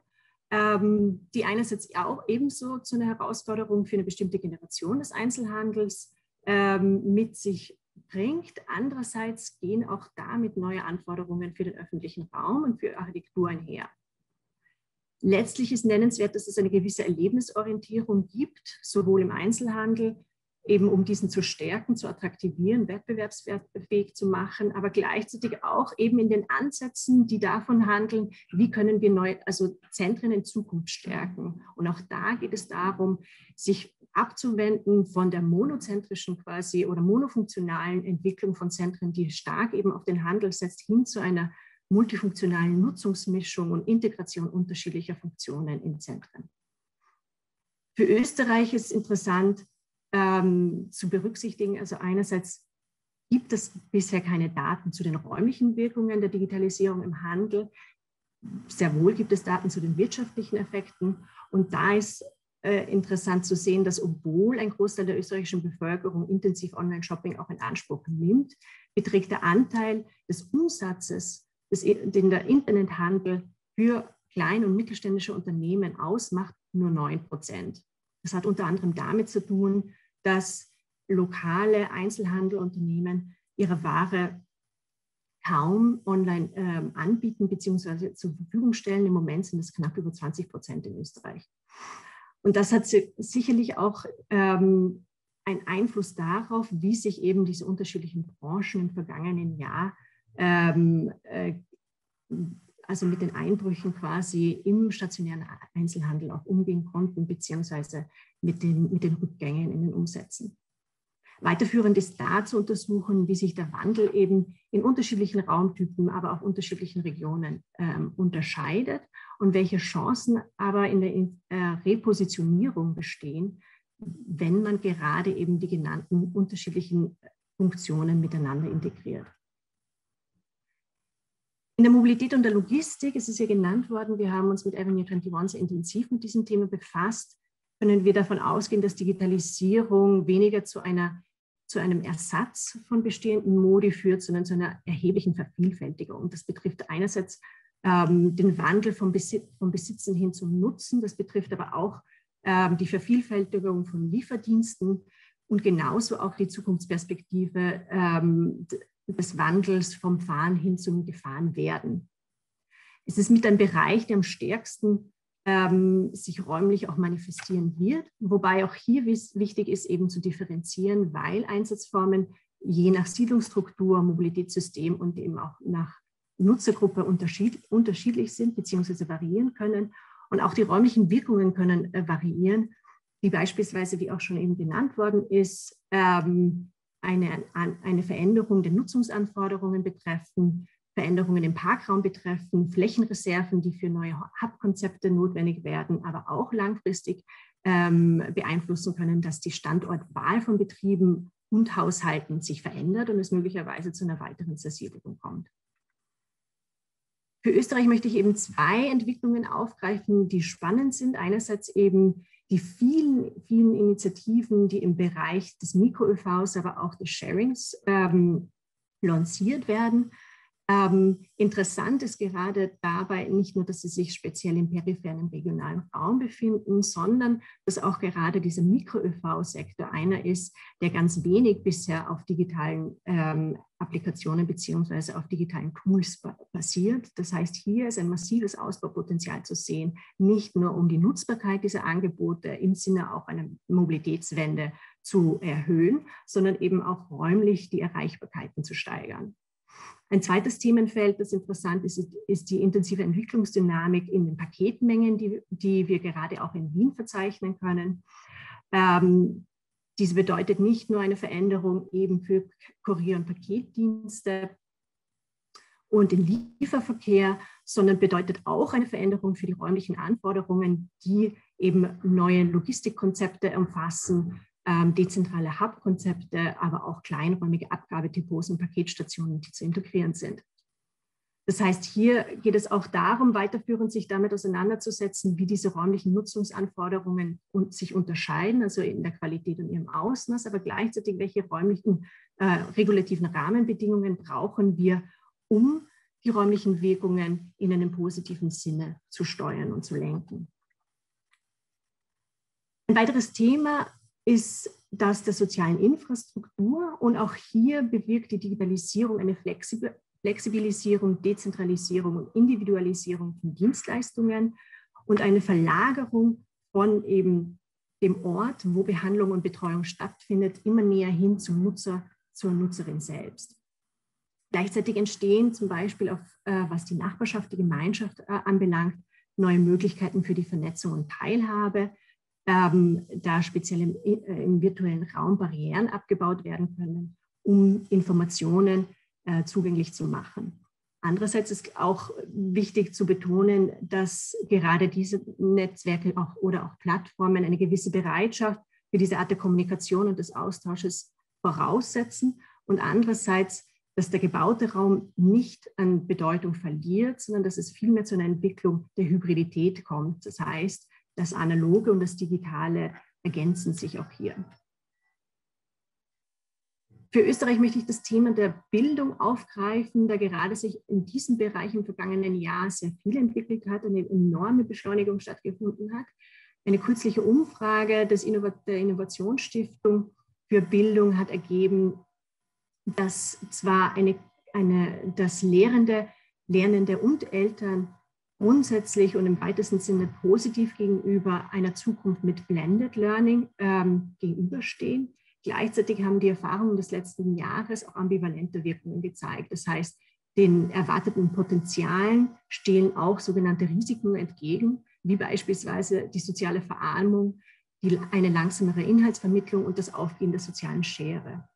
ähm, die einerseits auch ebenso zu einer Herausforderung für eine bestimmte Generation des Einzelhandels ähm, mit sich bringt. Andererseits gehen auch damit neue Anforderungen für den öffentlichen Raum und für Architektur einher. Letztlich ist nennenswert, dass es eine gewisse Erlebnisorientierung gibt, sowohl im Einzelhandel, eben um diesen zu stärken, zu attraktivieren, wettbewerbsfähig zu machen, aber gleichzeitig auch eben in den Ansätzen, die davon handeln, wie können wir neu, also Zentren in Zukunft stärken. Und auch da geht es darum, sich abzuwenden von der monozentrischen quasi oder monofunktionalen Entwicklung von Zentren, die stark eben auf den Handel setzt, hin zu einer multifunktionalen Nutzungsmischung und Integration unterschiedlicher Funktionen in Zentren. Für Österreich ist interessant ähm, zu berücksichtigen, also einerseits gibt es bisher keine Daten zu den räumlichen Wirkungen der Digitalisierung im Handel. Sehr wohl gibt es Daten zu den wirtschaftlichen Effekten. Und da ist äh, interessant zu sehen, dass obwohl ein Großteil der österreichischen Bevölkerung intensiv Online-Shopping auch in Anspruch nimmt, beträgt der Anteil des Umsatzes den der Internethandel für kleine und mittelständische Unternehmen ausmacht, nur 9 Prozent. Das hat unter anderem damit zu tun, dass lokale Einzelhandelunternehmen ihre Ware kaum online ähm, anbieten bzw. zur Verfügung stellen. Im Moment sind es knapp über 20 Prozent in Österreich. Und das hat sicherlich auch ähm, einen Einfluss darauf, wie sich eben diese unterschiedlichen Branchen im vergangenen Jahr ähm, äh, also mit den Einbrüchen quasi im stationären Einzelhandel auch umgehen konnten, beziehungsweise mit den, mit den Rückgängen in den Umsätzen. Weiterführend ist da zu untersuchen, wie sich der Wandel eben in unterschiedlichen Raumtypen, aber auch unterschiedlichen Regionen ähm, unterscheidet und welche Chancen aber in der äh, Repositionierung bestehen, wenn man gerade eben die genannten unterschiedlichen Funktionen miteinander integriert. In der Mobilität und der Logistik, es ist ja genannt worden, wir haben uns mit Avenue 21 sehr intensiv mit diesem Thema befasst, können wir davon ausgehen, dass Digitalisierung weniger zu, einer, zu einem Ersatz von bestehenden Modi führt, sondern zu einer erheblichen Vervielfältigung. Das betrifft einerseits ähm, den Wandel vom, Besitz, vom Besitzen hin zum Nutzen, das betrifft aber auch ähm, die Vervielfältigung von Lieferdiensten und genauso auch die Zukunftsperspektive ähm, des Wandels vom Fahren hin zum Gefahrenwerden. Es ist mit einem Bereich, der am stärksten ähm, sich räumlich auch manifestieren wird, wobei auch hier wichtig ist, eben zu differenzieren, weil Einsatzformen je nach Siedlungsstruktur, Mobilitätssystem und eben auch nach Nutzergruppe unterschied unterschiedlich sind bzw. variieren können. Und auch die räumlichen Wirkungen können äh, variieren, wie beispielsweise, wie auch schon eben genannt worden ist, ähm, eine, eine Veränderung der Nutzungsanforderungen betreffen, Veränderungen im Parkraum betreffen, Flächenreserven, die für neue Hub-Konzepte notwendig werden, aber auch langfristig ähm, beeinflussen können, dass die Standortwahl von Betrieben und Haushalten sich verändert und es möglicherweise zu einer weiteren Zersiedelung kommt. Für Österreich möchte ich eben zwei Entwicklungen aufgreifen, die spannend sind. Einerseits eben die vielen, vielen Initiativen, die im Bereich des Mikro-ÖVs, aber auch des Sharings ähm, lanciert werden. Ähm, interessant ist gerade dabei nicht nur, dass sie sich speziell im peripheren im regionalen Raum befinden, sondern dass auch gerade dieser Mikro-ÖV-Sektor einer ist, der ganz wenig bisher auf digitalen ähm, Applikationen beziehungsweise auf digitalen Tools basiert. Das heißt, hier ist ein massives Ausbaupotenzial zu sehen, nicht nur um die Nutzbarkeit dieser Angebote im Sinne auch einer Mobilitätswende zu erhöhen, sondern eben auch räumlich die Erreichbarkeiten zu steigern. Ein zweites Themenfeld, das interessant ist, ist die intensive Entwicklungsdynamik in den Paketmengen, die, die wir gerade auch in Wien verzeichnen können. Ähm, diese bedeutet nicht nur eine Veränderung eben für Kurier- und Paketdienste und den Lieferverkehr, sondern bedeutet auch eine Veränderung für die räumlichen Anforderungen, die eben neue Logistikkonzepte umfassen, dezentrale Hub-Konzepte, aber auch kleinräumige Abgabedepots und Paketstationen, die zu integrieren sind. Das heißt, hier geht es auch darum, weiterführend sich damit auseinanderzusetzen, wie diese räumlichen Nutzungsanforderungen sich unterscheiden, also in der Qualität und ihrem Ausmaß, aber gleichzeitig, welche räumlichen äh, regulativen Rahmenbedingungen brauchen wir, um die räumlichen Wirkungen in einem positiven Sinne zu steuern und zu lenken. Ein weiteres Thema ist das der sozialen Infrastruktur und auch hier bewirkt die Digitalisierung eine Flexibilisierung, Dezentralisierung und Individualisierung von Dienstleistungen und eine Verlagerung von eben dem Ort, wo Behandlung und Betreuung stattfindet, immer näher hin zum Nutzer, zur Nutzerin selbst. Gleichzeitig entstehen zum Beispiel, auf, äh, was die Nachbarschaft, die Gemeinschaft äh, anbelangt, neue Möglichkeiten für die Vernetzung und Teilhabe, ähm, da speziell im, äh, im, virtuellen Raum Barrieren abgebaut werden können, um Informationen äh, zugänglich zu machen. Andererseits ist auch wichtig zu betonen, dass gerade diese Netzwerke auch, oder auch Plattformen eine gewisse Bereitschaft für diese Art der Kommunikation und des Austausches voraussetzen und andererseits, dass der gebaute Raum nicht an Bedeutung verliert, sondern dass es vielmehr zu einer Entwicklung der Hybridität kommt. Das heißt, das Analoge und das Digitale ergänzen sich auch hier. Für Österreich möchte ich das Thema der Bildung aufgreifen, da gerade sich in diesem Bereich im vergangenen Jahr sehr viel entwickelt hat, eine enorme Beschleunigung stattgefunden hat. Eine kürzliche Umfrage des Innovat der Innovationsstiftung für Bildung hat ergeben, dass zwar eine, eine, dass Lehrende, Lernende und Eltern grundsätzlich und im weitesten Sinne positiv gegenüber einer Zukunft mit Blended Learning ähm, gegenüberstehen. Gleichzeitig haben die Erfahrungen des letzten Jahres auch ambivalente Wirkungen gezeigt. Das heißt, den erwarteten Potenzialen stehen auch sogenannte Risiken entgegen, wie beispielsweise die soziale Verarmung, die, eine langsamere Inhaltsvermittlung und das Aufgehen der sozialen Schere.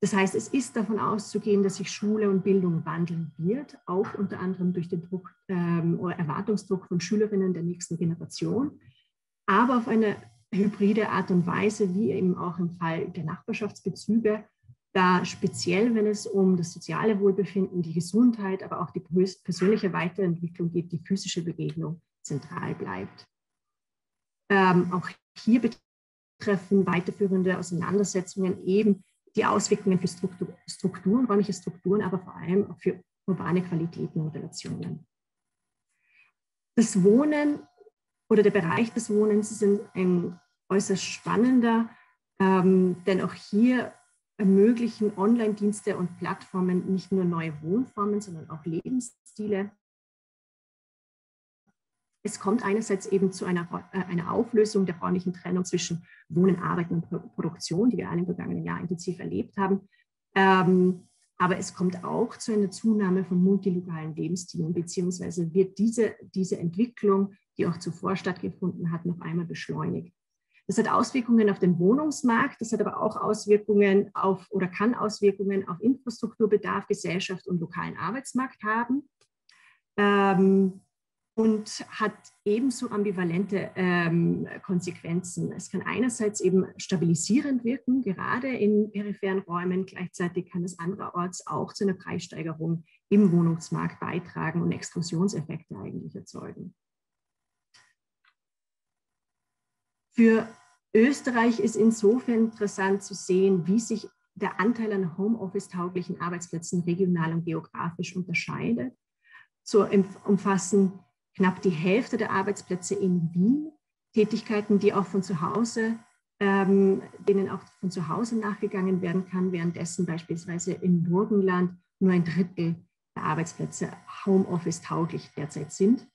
Das heißt, es ist davon auszugehen, dass sich Schule und Bildung wandeln wird, auch unter anderem durch den Druck, ähm, oder Erwartungsdruck von Schülerinnen der nächsten Generation, aber auf eine hybride Art und Weise, wie eben auch im Fall der Nachbarschaftsbezüge, da speziell, wenn es um das soziale Wohlbefinden, die Gesundheit, aber auch die persönliche Weiterentwicklung geht, die physische Begegnung zentral bleibt. Ähm, auch hier betreffen weiterführende Auseinandersetzungen eben die Auswirkungen für Struktur, Strukturen, räumliche Strukturen, aber vor allem auch für urbane Qualitäten und Relationen. Das Wohnen oder der Bereich des Wohnens ist ein, ein äußerst spannender, ähm, denn auch hier ermöglichen Online-Dienste und Plattformen nicht nur neue Wohnformen, sondern auch Lebensstile. Es kommt einerseits eben zu einer, äh, einer Auflösung der räumlichen Trennung zwischen Wohnen, Arbeiten und Produktion, die wir alle im vergangenen Jahr intensiv erlebt haben. Ähm, aber es kommt auch zu einer Zunahme von multilokalen Lebensstilen, beziehungsweise wird diese, diese Entwicklung, die auch zuvor stattgefunden hat, noch einmal beschleunigt. Das hat Auswirkungen auf den Wohnungsmarkt, das hat aber auch Auswirkungen auf oder kann Auswirkungen auf Infrastrukturbedarf, Gesellschaft und lokalen Arbeitsmarkt haben. Ähm, und hat ebenso ambivalente ähm, Konsequenzen. Es kann einerseits eben stabilisierend wirken, gerade in peripheren Räumen. Gleichzeitig kann es andererorts auch zu einer Preissteigerung im Wohnungsmarkt beitragen und Exklusionseffekte eigentlich erzeugen. Für Österreich ist insofern interessant zu sehen, wie sich der Anteil an Homeoffice-tauglichen Arbeitsplätzen regional und geografisch unterscheidet. So umfassen knapp die Hälfte der Arbeitsplätze in Wien, Tätigkeiten, die auch von zu Hause, ähm, denen auch von zu Hause nachgegangen werden kann, währenddessen beispielsweise im Burgenland nur ein Drittel der Arbeitsplätze Homeoffice tauglich derzeit sind.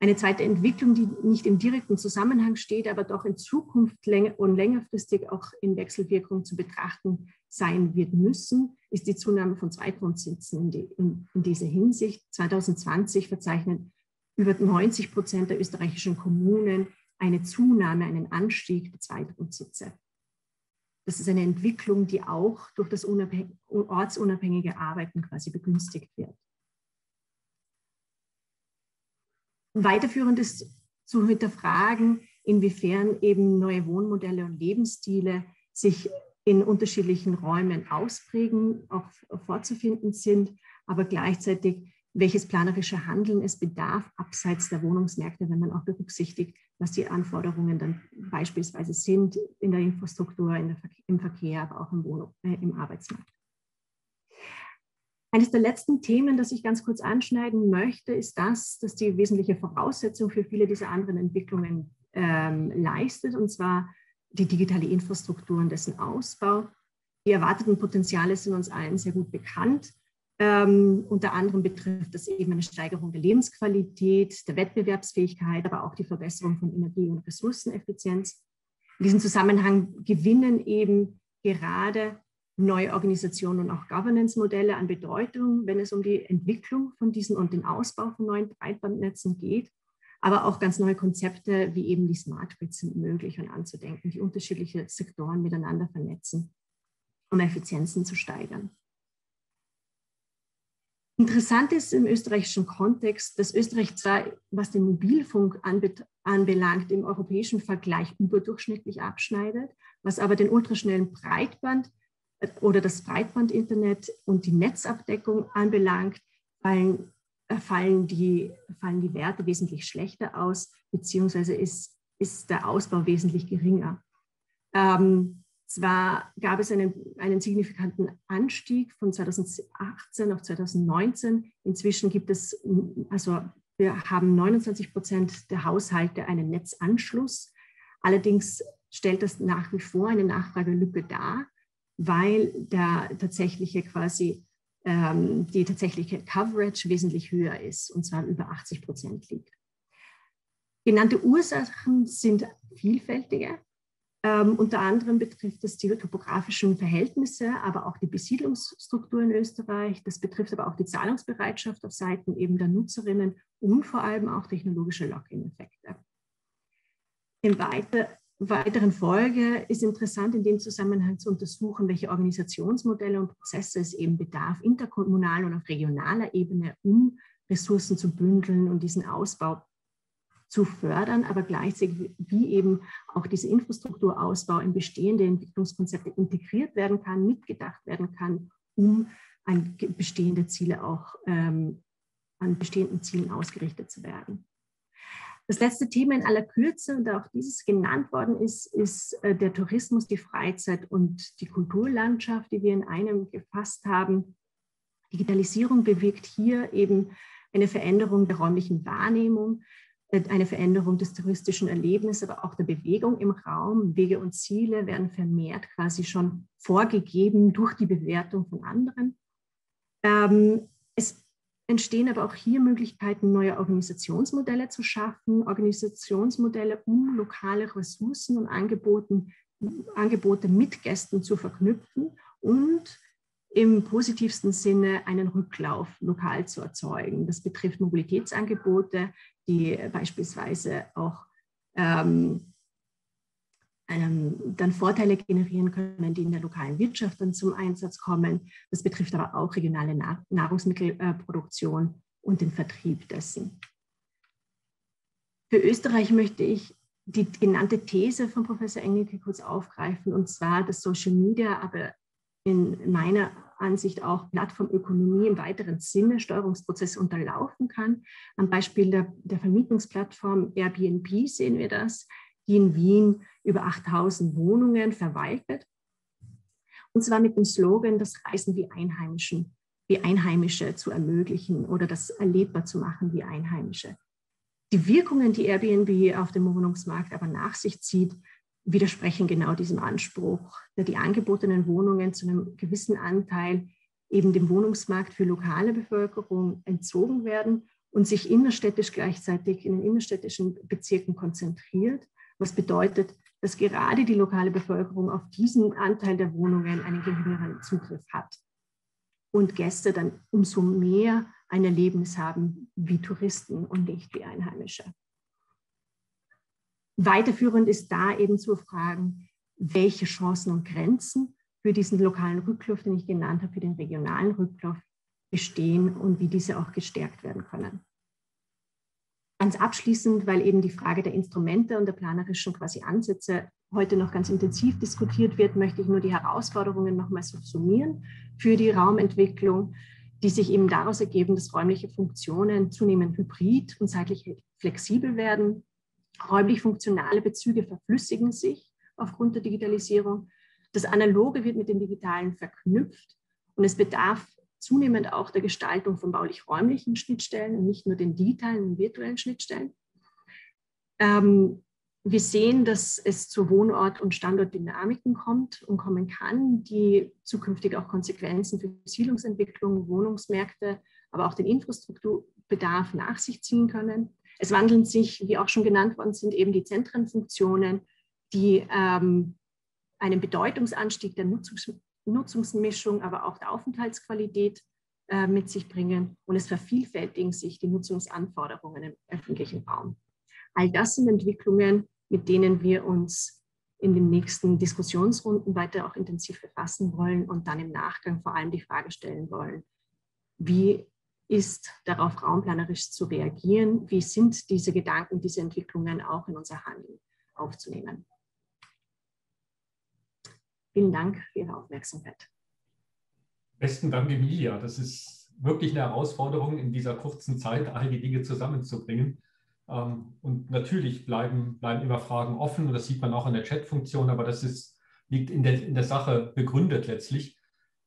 Eine zweite Entwicklung, die nicht im direkten Zusammenhang steht, aber doch in Zukunft und längerfristig auch in Wechselwirkung zu betrachten sein wird müssen, ist die Zunahme von Zweitwohnsitzen in, die, in, in dieser Hinsicht. 2020 verzeichnet über 90 Prozent der österreichischen Kommunen eine Zunahme, einen Anstieg der Zweitwohnsitze. Das ist eine Entwicklung, die auch durch das ortsunabhängige Arbeiten quasi begünstigt wird. Weiterführend ist zu hinterfragen, inwiefern eben neue Wohnmodelle und Lebensstile sich in unterschiedlichen Räumen ausprägen, auch vorzufinden sind, aber gleichzeitig welches planerische Handeln es bedarf, abseits der Wohnungsmärkte, wenn man auch berücksichtigt, was die Anforderungen dann beispielsweise sind in der Infrastruktur, in der, im Verkehr, aber auch im, Wohnung, äh, im Arbeitsmarkt. Eines der letzten Themen, das ich ganz kurz anschneiden möchte, ist das, dass die wesentliche Voraussetzung für viele dieser anderen Entwicklungen ähm, leistet, und zwar die digitale Infrastruktur und dessen Ausbau. Die erwarteten Potenziale sind uns allen sehr gut bekannt. Ähm, unter anderem betrifft das eben eine Steigerung der Lebensqualität, der Wettbewerbsfähigkeit, aber auch die Verbesserung von Energie- und Ressourceneffizienz. In diesem Zusammenhang gewinnen eben gerade neue Organisationen und auch Governance-Modelle an Bedeutung, wenn es um die Entwicklung von diesen und den Ausbau von neuen Breitbandnetzen geht. Aber auch ganz neue Konzepte wie eben die Smart Grids sind möglich und anzudenken, die unterschiedliche Sektoren miteinander vernetzen, um Effizienzen zu steigern. Interessant ist im österreichischen Kontext, dass Österreich zwar, was den Mobilfunk anbelangt, im europäischen Vergleich überdurchschnittlich abschneidet, was aber den ultraschnellen Breitband äh, oder das Breitbandinternet und die Netzabdeckung anbelangt, fallen, äh, fallen, die, fallen die Werte wesentlich schlechter aus, beziehungsweise ist, ist der Ausbau wesentlich geringer. Ähm, zwar gab es einen, einen signifikanten Anstieg von 2018 auf 2019. Inzwischen gibt es, also wir haben 29 Prozent der Haushalte einen Netzanschluss. Allerdings stellt das nach wie vor eine Nachfragelücke dar, weil der tatsächliche quasi ähm, die tatsächliche Coverage wesentlich höher ist und zwar über 80 Prozent liegt. Genannte Ursachen sind vielfältige. Ähm, unter anderem betrifft das die topografischen Verhältnisse, aber auch die Besiedlungsstruktur in Österreich. Das betrifft aber auch die Zahlungsbereitschaft auf Seiten eben der Nutzerinnen und vor allem auch technologische Lock-in-Effekte. In weiter, weiteren Folge ist interessant in dem Zusammenhang zu untersuchen, welche Organisationsmodelle und Prozesse es eben bedarf, interkommunal und auf regionaler Ebene, um Ressourcen zu bündeln und diesen Ausbau zu fördern, aber gleichzeitig wie eben auch dieser Infrastrukturausbau in bestehende Entwicklungskonzepte integriert werden kann, mitgedacht werden kann, um an bestehende Ziele auch ähm, an bestehenden Zielen ausgerichtet zu werden. Das letzte Thema in aller Kürze, und auch dieses genannt worden ist, ist äh, der Tourismus, die Freizeit und die Kulturlandschaft, die wir in einem gefasst haben. Digitalisierung bewirkt hier eben eine Veränderung der räumlichen Wahrnehmung, eine Veränderung des touristischen Erlebnisses, aber auch der Bewegung im Raum. Wege und Ziele werden vermehrt quasi schon vorgegeben durch die Bewertung von anderen. Ähm, es entstehen aber auch hier Möglichkeiten, neue Organisationsmodelle zu schaffen, Organisationsmodelle, um lokale Ressourcen und Angeboten, Angebote mit Gästen zu verknüpfen und im positivsten Sinne einen Rücklauf lokal zu erzeugen. Das betrifft Mobilitätsangebote, die beispielsweise auch ähm, ähm, dann Vorteile generieren können, die in der lokalen Wirtschaft dann zum Einsatz kommen. Das betrifft aber auch regionale Nahrungsmittelproduktion und den Vertrieb dessen. Für Österreich möchte ich die genannte These von Professor Engelke kurz aufgreifen, und zwar, dass Social Media aber in meiner Ansicht auch Plattformökonomie im weiteren Sinne Steuerungsprozesse unterlaufen kann. Am Beispiel der, der Vermietungsplattform Airbnb sehen wir das, die in Wien über 8000 Wohnungen verwaltet. Und zwar mit dem Slogan, das Reisen wie Einheimischen, wie Einheimische zu ermöglichen oder das erlebbar zu machen wie Einheimische. Die Wirkungen, die Airbnb auf dem Wohnungsmarkt aber nach sich zieht, widersprechen genau diesem Anspruch, da die angebotenen Wohnungen zu einem gewissen Anteil eben dem Wohnungsmarkt für lokale Bevölkerung entzogen werden und sich innerstädtisch gleichzeitig in den innerstädtischen Bezirken konzentriert, was bedeutet, dass gerade die lokale Bevölkerung auf diesen Anteil der Wohnungen einen geringeren Zugriff hat und Gäste dann umso mehr ein Erlebnis haben wie Touristen und nicht wie Einheimische. Weiterführend ist da eben zu fragen, welche Chancen und Grenzen für diesen lokalen Rücklauf, den ich genannt habe, für den regionalen Rücklauf bestehen und wie diese auch gestärkt werden können. Ganz abschließend, weil eben die Frage der Instrumente und der planerischen quasi Ansätze heute noch ganz intensiv diskutiert wird, möchte ich nur die Herausforderungen nochmal subsumieren für die Raumentwicklung, die sich eben daraus ergeben, dass räumliche Funktionen zunehmend hybrid und zeitlich flexibel werden, Räumlich funktionale Bezüge verflüssigen sich aufgrund der Digitalisierung. Das Analoge wird mit dem Digitalen verknüpft und es bedarf zunehmend auch der Gestaltung von baulich-räumlichen Schnittstellen und nicht nur den digitalen und virtuellen Schnittstellen. Ähm, wir sehen, dass es zu Wohnort- und Standortdynamiken kommt und kommen kann, die zukünftig auch Konsequenzen für Siedlungsentwicklung, Wohnungsmärkte, aber auch den Infrastrukturbedarf nach sich ziehen können. Es wandeln sich, wie auch schon genannt worden sind, eben die Zentrenfunktionen, die ähm, einen Bedeutungsanstieg der Nutzungs Nutzungsmischung, aber auch der Aufenthaltsqualität äh, mit sich bringen. Und es vervielfältigen sich die Nutzungsanforderungen im öffentlichen Raum. All das sind Entwicklungen, mit denen wir uns in den nächsten Diskussionsrunden weiter auch intensiv befassen wollen und dann im Nachgang vor allem die Frage stellen wollen, wie ist darauf raumplanerisch zu reagieren, wie sind diese Gedanken, diese Entwicklungen auch in unser Handeln aufzunehmen. Vielen Dank für Ihre Aufmerksamkeit. Besten Dank, Emilia. Das ist wirklich eine Herausforderung, in dieser kurzen Zeit all die Dinge zusammenzubringen. Ähm, und natürlich bleiben, bleiben immer Fragen offen und das sieht man auch in der Chat-Funktion, aber das ist, liegt in der, in der Sache begründet letztlich.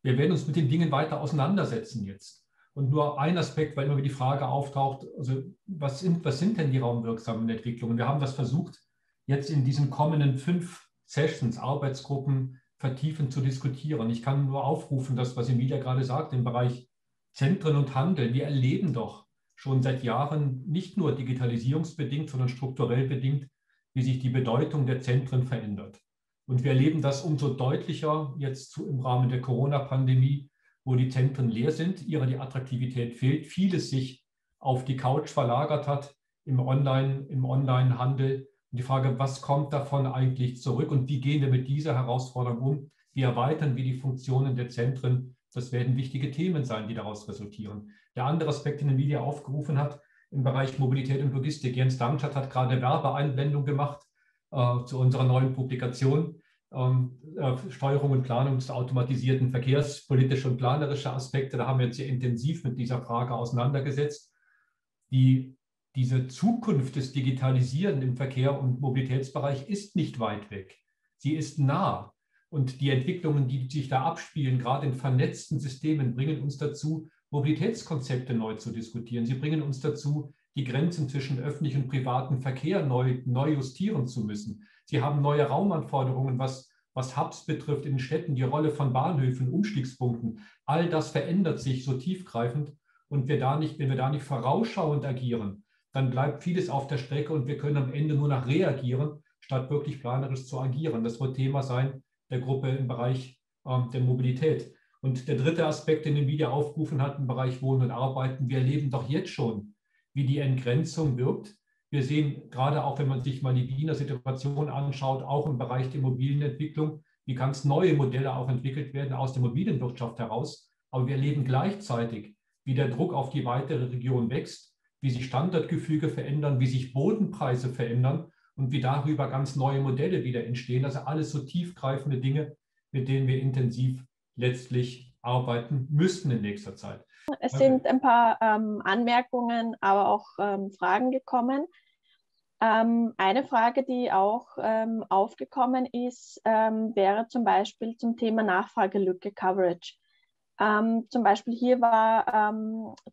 Wir werden uns mit den Dingen weiter auseinandersetzen jetzt. Und nur ein Aspekt, weil immer wieder die Frage auftaucht, also was sind, was sind denn die raumwirksamen Entwicklungen? Wir haben das versucht, jetzt in diesen kommenden fünf Sessions, Arbeitsgruppen vertiefend zu diskutieren. Ich kann nur aufrufen, das, was Emilia gerade sagt, im Bereich Zentren und Handel. Wir erleben doch schon seit Jahren nicht nur digitalisierungsbedingt, sondern strukturell bedingt, wie sich die Bedeutung der Zentren verändert. Und wir erleben das umso deutlicher jetzt im Rahmen der Corona-Pandemie, wo die Zentren leer sind, ihrer die Attraktivität fehlt, vieles sich auf die Couch verlagert hat im Online, im Online-Handel. Und die Frage, was kommt davon eigentlich zurück und wie gehen wir mit dieser Herausforderung um? Wie erweitern wir die Funktionen der Zentren? Das werden wichtige Themen sein, die daraus resultieren. Der andere Aspekt, den Nvidia aufgerufen hat im Bereich Mobilität und Logistik. Jens Darmstadt hat gerade Werbeeinblendung gemacht äh, zu unserer neuen Publikation. Ähm, äh, Steuerung und Planung des automatisierten Verkehrs, politische und planerische Aspekte. Da haben wir uns sehr intensiv mit dieser Frage auseinandergesetzt. Die, diese Zukunft des Digitalisieren im Verkehr- und Mobilitätsbereich ist nicht weit weg. Sie ist nah. Und die Entwicklungen, die sich da abspielen, gerade in vernetzten Systemen, bringen uns dazu, Mobilitätskonzepte neu zu diskutieren. Sie bringen uns dazu, die Grenzen zwischen öffentlichem und privatem Verkehr neu, neu justieren zu müssen. Sie haben neue Raumanforderungen, was, was Hubs betrifft in den Städten, die Rolle von Bahnhöfen, Umstiegspunkten. All das verändert sich so tiefgreifend. Und wir da nicht, wenn wir da nicht vorausschauend agieren, dann bleibt vieles auf der Strecke und wir können am Ende nur noch reagieren, statt wirklich planerisch zu agieren. Das wird Thema sein der Gruppe im Bereich ähm, der Mobilität. Und der dritte Aspekt, den Nvidia aufgerufen hat im Bereich Wohnen und Arbeiten, wir erleben doch jetzt schon, wie die Entgrenzung wirkt. Wir sehen gerade auch, wenn man sich mal die Wiener Situation anschaut, auch im Bereich der Immobilienentwicklung, wie ganz neue Modelle auch entwickelt werden aus der Immobilienwirtschaft heraus. Aber wir erleben gleichzeitig, wie der Druck auf die weitere Region wächst, wie sich Standardgefüge verändern, wie sich Bodenpreise verändern und wie darüber ganz neue Modelle wieder entstehen. Also alles so tiefgreifende Dinge, mit denen wir intensiv letztlich arbeiten müssten in nächster Zeit. Es sind ein paar ähm, Anmerkungen, aber auch ähm, Fragen gekommen. Ähm, eine Frage, die auch ähm, aufgekommen ist, ähm, wäre zum Beispiel zum Thema Nachfragelücke Coverage. Ähm, zum Beispiel hier war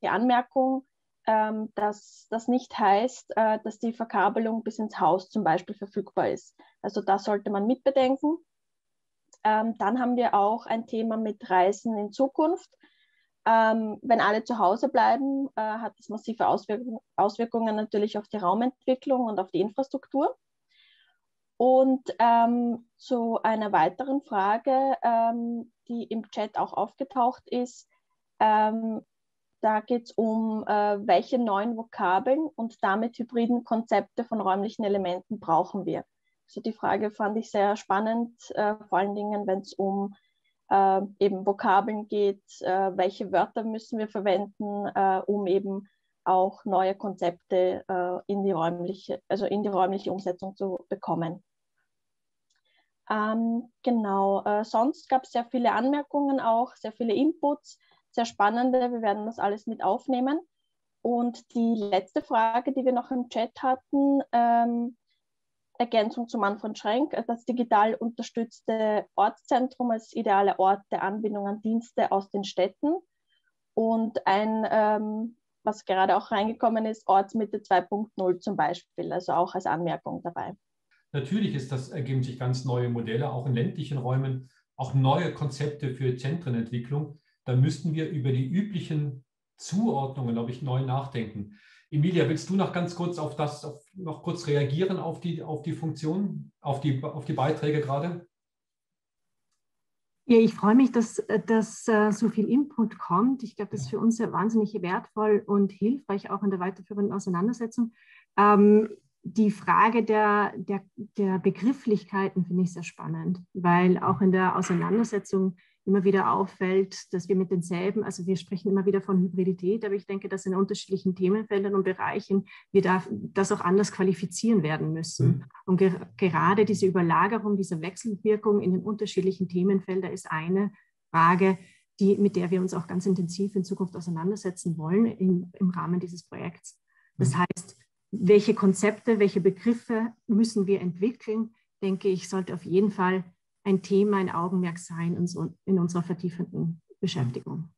die Anmerkung, dass das nicht heißt, äh, dass die Verkabelung bis ins Haus zum Beispiel verfügbar ist. Also das sollte man mitbedenken. Dann haben wir auch ein Thema mit Reisen in Zukunft. Ähm, wenn alle zu Hause bleiben, äh, hat das massive Auswirkungen, Auswirkungen natürlich auf die Raumentwicklung und auf die Infrastruktur. Und ähm, zu einer weiteren Frage, ähm, die im Chat auch aufgetaucht ist, ähm, da geht es um, äh, welche neuen Vokabeln und damit hybriden Konzepte von räumlichen Elementen brauchen wir. Also die Frage fand ich sehr spannend, äh, vor allen Dingen, wenn es um äh, eben Vokabeln geht, äh, welche Wörter müssen wir verwenden, äh, um eben auch neue Konzepte äh, in die räumliche, also in die räumliche Umsetzung zu bekommen. Ähm, genau, äh, sonst gab es sehr viele Anmerkungen auch, sehr viele Inputs, sehr spannende. Wir werden das alles mit aufnehmen. Und die letzte Frage, die wir noch im Chat hatten, ähm, Ergänzung zu Manfred Schrenk, das digital unterstützte Ortszentrum als idealer Ort der Anbindung an Dienste aus den Städten. und ein, ähm, was gerade auch reingekommen ist, Ortsmitte 2.0 zum Beispiel, also auch als Anmerkung dabei. Natürlich ist das, ergeben sich ganz neue Modelle, auch in ländlichen Räumen, auch neue Konzepte für Zentrenentwicklung. Da müssten wir über die üblichen Zuordnungen, glaube ich, neu nachdenken. Emilia, willst du noch ganz kurz auf das, auf, noch kurz reagieren auf die, auf die Funktion, auf die, auf die Beiträge gerade? Ja, ich freue mich, dass, dass uh, so viel Input kommt. Ich glaube, das ist für uns sehr wahnsinnig wertvoll und hilfreich auch in der weiterführenden Auseinandersetzung. Ähm, die Frage der, der, der Begrifflichkeiten finde ich sehr spannend, weil auch in der Auseinandersetzung immer wieder auffällt, dass wir mit denselben, also wir sprechen immer wieder von Hybridität, aber ich denke, dass in unterschiedlichen Themenfeldern und Bereichen wir da, das auch anders qualifizieren werden müssen. Mhm. Und ge gerade diese Überlagerung, diese Wechselwirkung in den unterschiedlichen Themenfeldern ist eine Frage, die, mit der wir uns auch ganz intensiv in Zukunft auseinandersetzen wollen in, im Rahmen dieses Projekts. Das mhm. heißt, welche Konzepte, welche Begriffe müssen wir entwickeln, denke ich, sollte auf jeden Fall ein Thema, ein Augenmerk sein in, so, in unserer vertiefenden Beschäftigung.